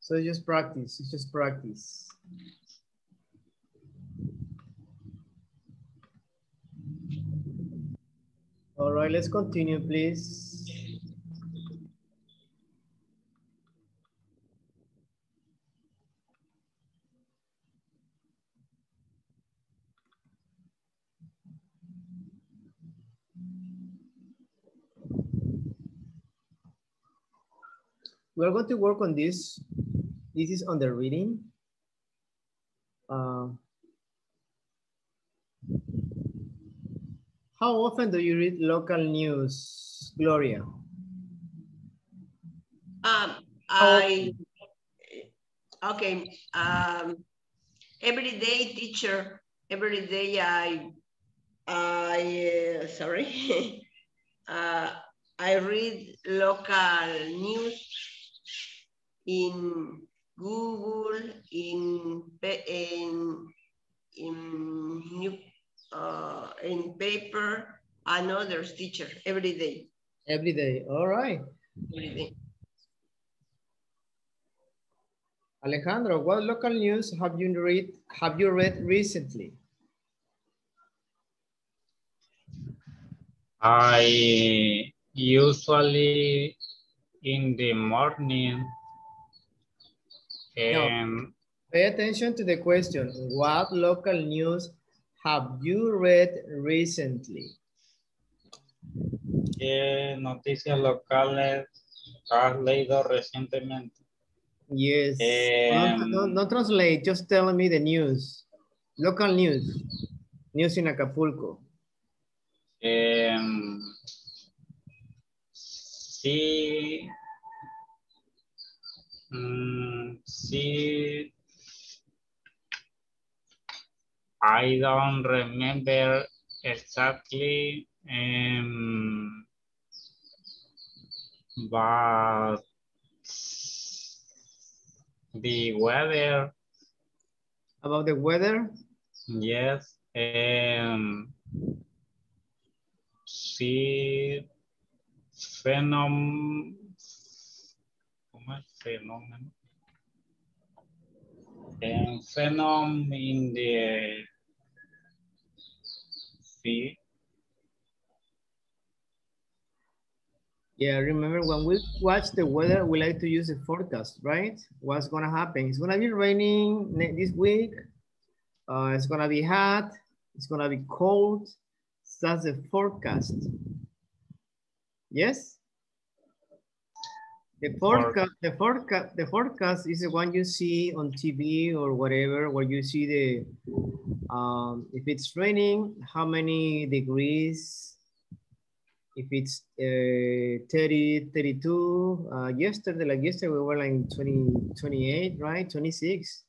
So just practice, it's just practice. All right, let's continue, please. We're going to work on this. This is on the reading. Uh, how often do you read local news, Gloria? Um, I, okay, um, every day teacher, every day I, I, uh, sorry, uh, I read local news in Google, in, in, in, new, uh, in paper, and others teacher, every day. Every day, all right. Every day. Alejandro, what local news have you read have you read recently? I usually in the morning and Pay attention to the question. What local news have you read recently? ¿Qué noticias locales has leído recientemente? Yes. Um, no, no, no translate, just tell me the news. Local news. News in Acapulco. Em, sí. Mm, sí. I don't remember exactly, um, but the weather, About the weather? yes, um, sí, phenom, ¿cómo es fenómeno? And phenom in the sea. Yeah, remember when we watch the weather, we like to use the forecast, right? What's gonna happen? It's gonna be raining this week. Uh, it's gonna be hot. It's gonna be cold. That's the forecast. Yes? The forecast, the forecast, the forecast is the one you see on TV or whatever, where you see the, um, if it's raining, how many degrees, if it's uh, 30, 32, uh, yesterday, like yesterday, we were like 20, 28, right? 26.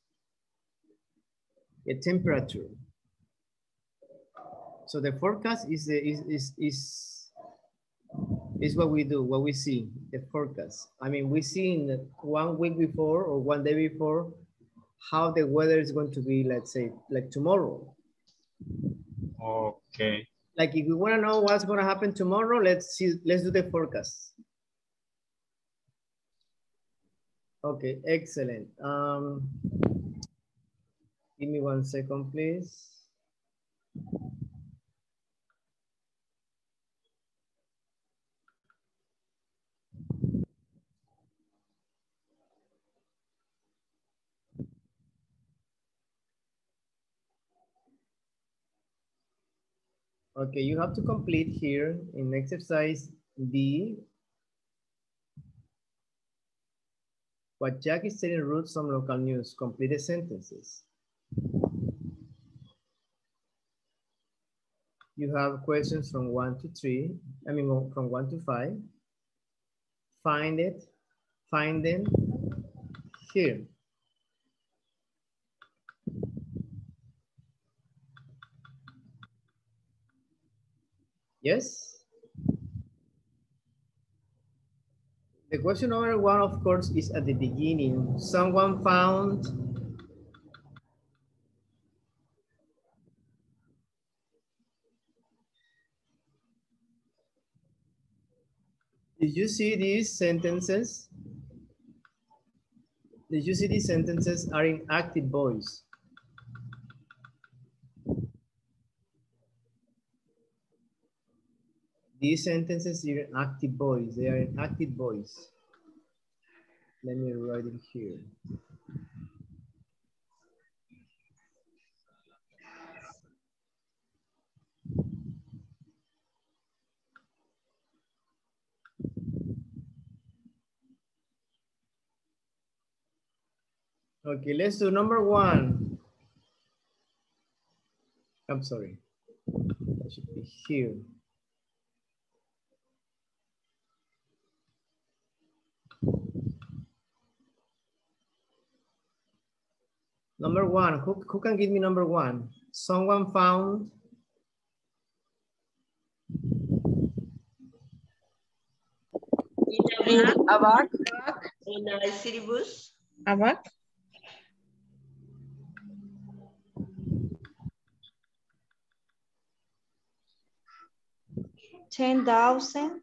The temperature. So the forecast is the is is is is what we do, what we see, the forecast. I mean, we see in one week before or one day before how the weather is going to be, let's say, like tomorrow. Okay. Like if we want to know what's going to happen tomorrow, let's see, let's do the forecast. Okay, excellent. Um, give me one second, please. Okay, you have to complete here in exercise D. What Jack is telling Ruth some local news. Complete the sentences. You have questions from one to three, I mean from one to five. Find it, find them here. Yes? The question number one, of course, is at the beginning. Someone found Did you see these sentences? Did you see these sentences are in active voice? These sentences are in active voice. They are in active voice. Let me write it here. Okay, let's do number one. I'm sorry. That should be here. Number one, who, who can give me number one? Someone found In a bag. In a city bus. A bag? Ten thousand.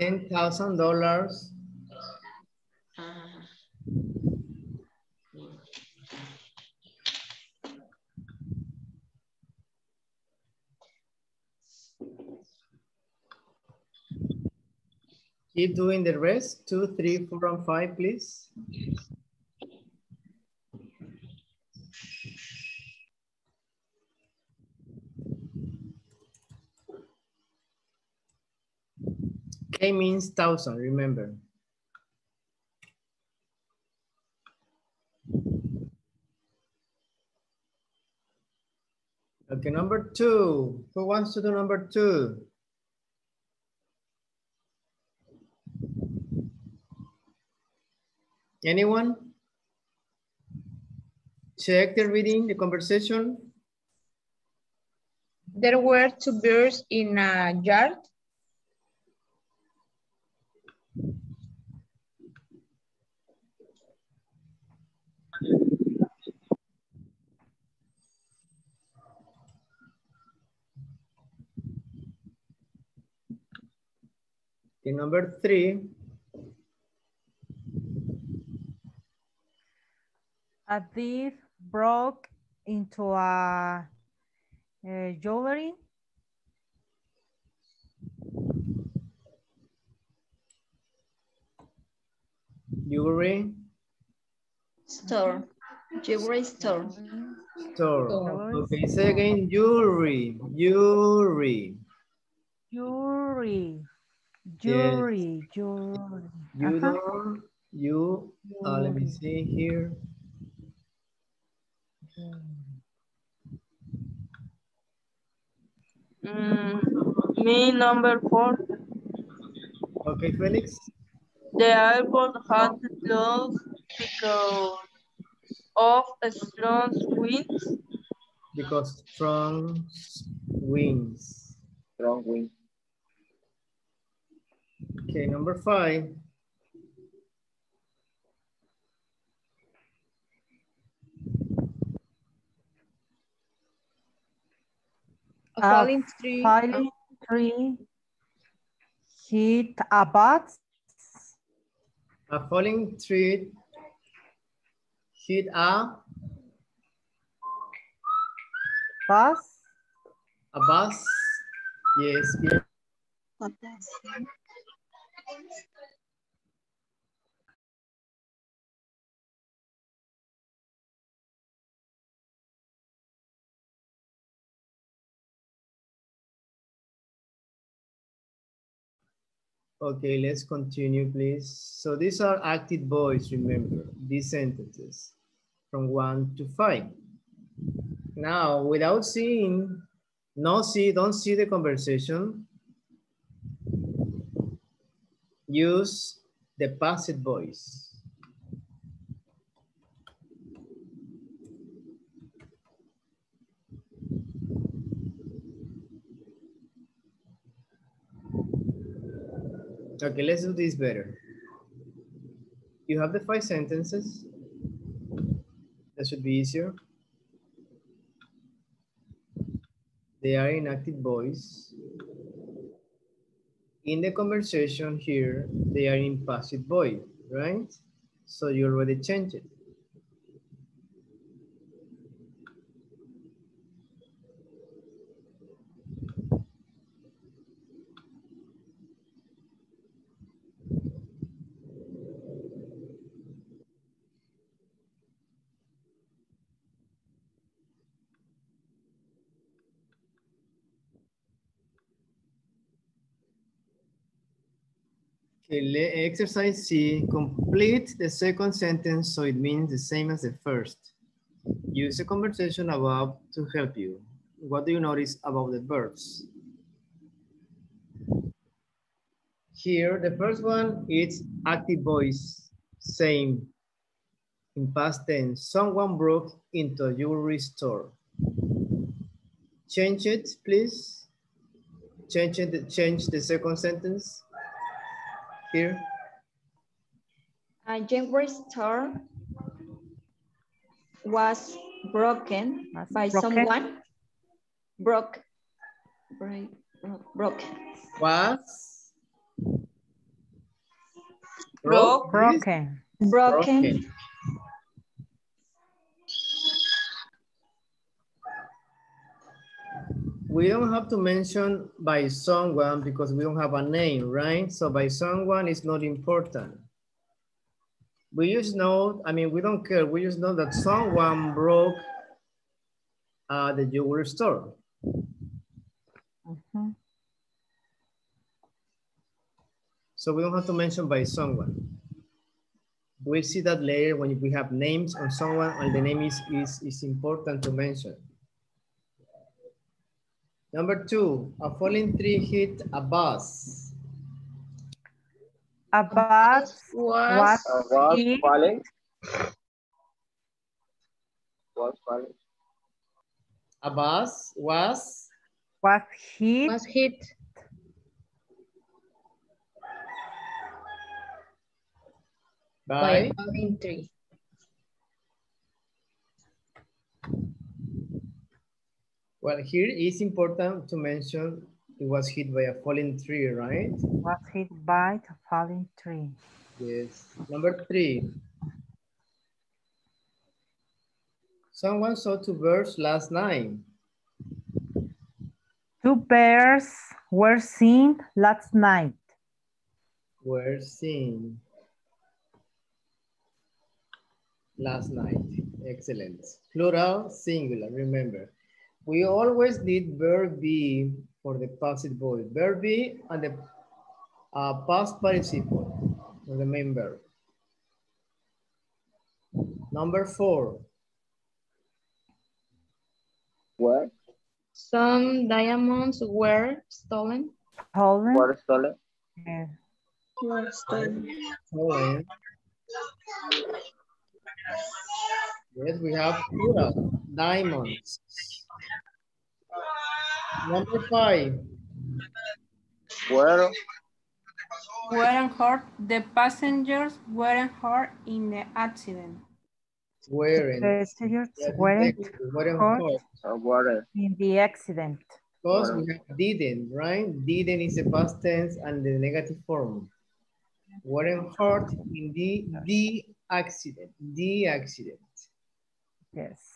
ten thousand dollars. Ah. Keep doing the rest. Two, three, four, and five, please. K means thousand, remember. Okay, number two. Who wants to do number two? Anyone? Check the reading, the conversation. There were two birds in a yard. Okay, number three. A thief broke into a, a jewelry. Jewelry Store. Jewelry store. store. Okay, say again, jewelry, jewelry. Jewelry. Yes. Jewelry. Jewelry. You Ajá. don't, you, uh, let me see here. Mm, me number four. Okay, Felix. The airport had to close because of strong winds. Because strong winds. Strong wind. Okay, number five. Uh, falling tree. falling uh, tree hit a bus. A uh, falling tree hit a, Bus. a bus. Yes, yeah. Okay, let's continue, please. So these are active voice, remember, these sentences from one to five. Now, without seeing, no see, don't see the conversation, use the passive voice. Okay, let's do this better. You have the five sentences. That should be easier. They are in active voice. In the conversation here, they are in passive voice, right? So you already changed it. Okay, exercise C, complete the second sentence so it means the same as the first. Use the conversation above to help you. What do you notice about the verbs? Here, the first one is active voice, same. In past tense, someone broke into a jewelry store. Change it, please. Change it, change the second sentence here. Uh, A jewelry store was broken Was by broken? someone. Broke. Break, broke. broke. Was Broke. please? Broken. Broken. We don't have to mention by someone because we don't have a name, right? So by someone is not important. We just know, I mean, we don't care. We just know that someone broke uh, the jewelry store. Mhm. So we don't have to mention by someone. We'll see that later when we have names on someone and the name is, is, is important to mention. Number two, a falling tree hit a bus. A bus was Uh, was hit falling. Was falling. A bus was was hit Was hit. by, by falling tree. Well, here it's important to mention it was hit by a falling tree, right? was hit by a falling tree. Yes. Number three. Someone saw two birds last night. Two bears were seen last night. Were seen last night. Excellent. Plural, singular, remember. We always need verb be for the passive voice. Verb be and the uh, past participle of the main verb. Number four. What? Some diamonds were stolen. Stolen. What stolen? Yeah. eh, Stolen. Yes, we have plural, diamonds. Number five. Where Weren't hurt. The passengers weren't hurt in the accident. Wearing. Passengers weren't exactly. Wearing hurt hurt. uh, in the accident. Because we have didn't, right? Didn't is the past tense and the negative form. Weren't hurt in the the accident. The accident. Yes.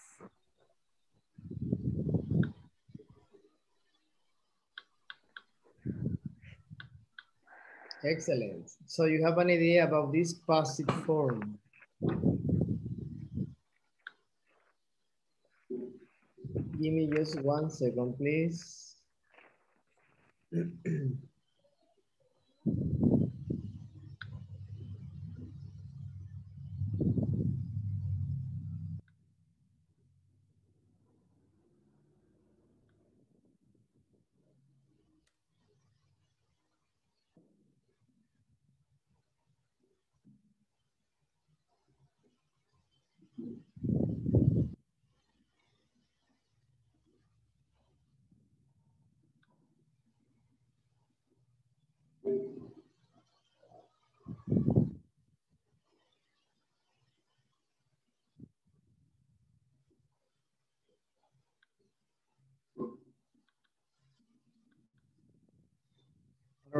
Excellent. So you have an idea about this passive form. Give me just one second, please.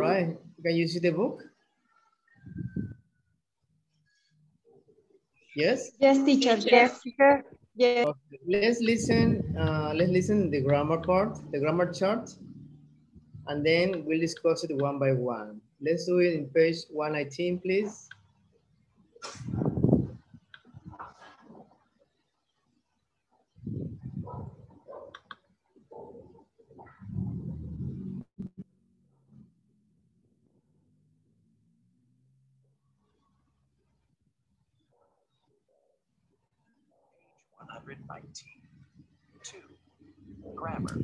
right, can you see the book? Yes? Yes, teacher. Yes. Teacher, Yes. Okay, Let's listen, uh, let's listen the grammar part, the grammar chart, and then we'll discuss it one by one. Let's do it in page 119, please. One hundred nineteen. Two. Grammar.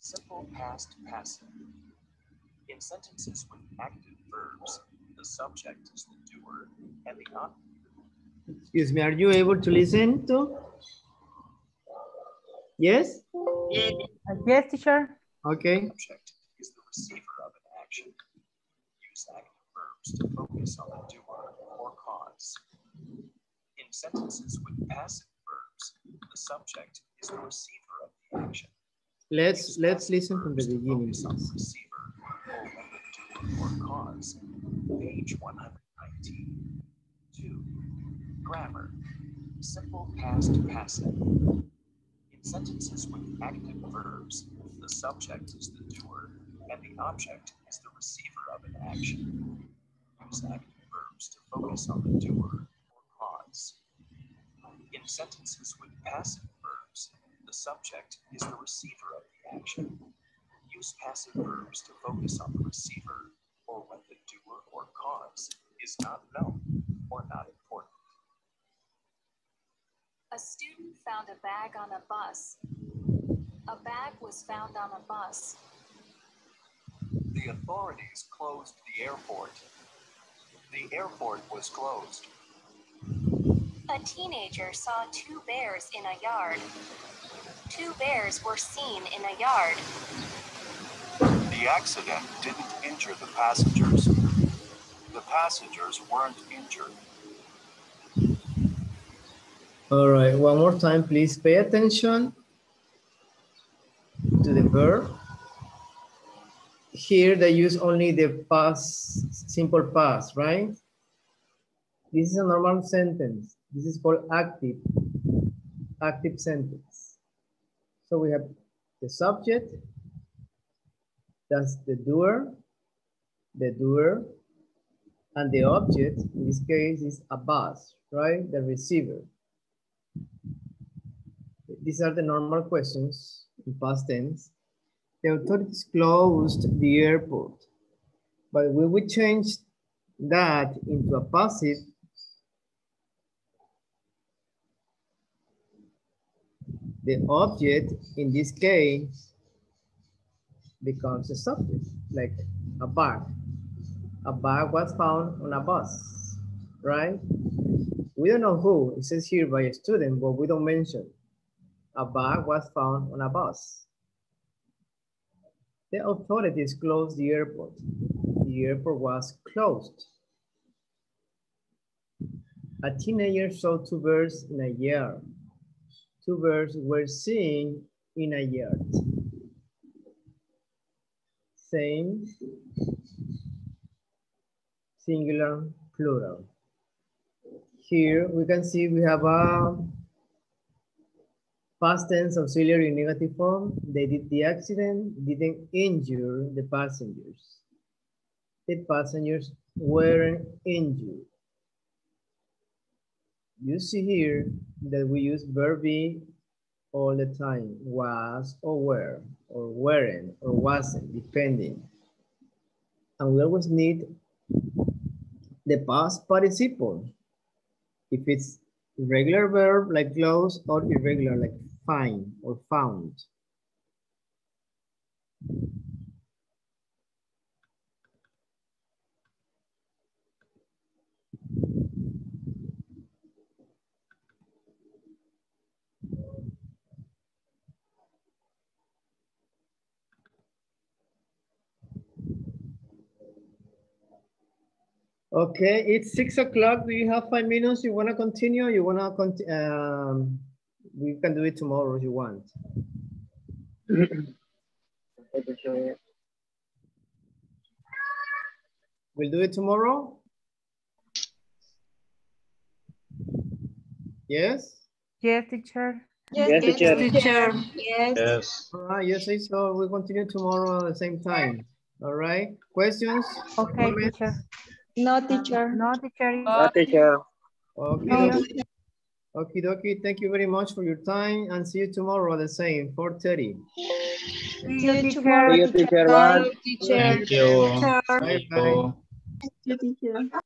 Simple past passive. In sentences with active verbs, the subject is the doer and the object Excuse me, are you able to listen to? Yes? Yes, teacher. Okay. subject is the receiver of an action. Use active verbs to focus on the doer or cause. In sentences with passive verbs, the subject is the receiver of the action. Let's let's listen from the beginning. Cause. Page 119. 2. Grammar. Simple past passive. In sentences with active verbs, the subject is the doer and the object is the receiver of an action. Use active verbs to focus on the doer or cause. In sentences with passive the subject is the receiver of the action. Use passive verbs to focus on the receiver or when the doer or cause is not known or not important. A student found a bag on a bus. A bag was found on a bus. The authorities closed the airport. The airport was closed. A teenager saw two bears in a yard. Two bears were seen in a yard. The accident didn't injure the passengers. The passengers weren't injured. All right, one more time, please pay attention to the verb. Here they use only the past, simple past, right? This is a normal sentence. This is called active, active sentence. So we have the subject, that's the doer, the doer, and the object, in this case, is a bus, right? The receiver. These are the normal questions in past tense. The authorities closed the airport, but we change that into a passive the object in this case becomes a subject, like a bag. A bag was found on a bus, right? We don't know who, it says here by a student, but we don't mention. A bag was found on a bus. The authorities closed the airport. The airport was closed. A teenager saw two birds in a yard. Two birds were seen in a yard. Same, singular, plural. Here we can see we have a past tense auxiliary negative form. They did the accident, didn't injure the passengers. The passengers weren't injured. You see here that we use verb be all the time, was or were, or weren't, or wasn't, depending. And we always need the past participle. If it's regular verb like close or irregular like find or found. Okay, it's six o'clock. Do you have five minutes? You want to continue? You want to continue? Um, we can do it tomorrow if you want. We'll do it tomorrow? Yes? Yes, teacher. Yes, teacher. Teacher. Yes. Yes. All right, you say so. We'll continue tomorrow at the same time. All right, questions? Okay, Comments? teacher. No, teacher. No, teacher. No, teacher. Okay, No. Okie dokie, thank you very much for your time and see you tomorrow at the same, 4.30. See you you, tomorrow, See you, teacher. Bye. Teacher. Thank you. Bye-bye. Thank you. Thank you, teacher.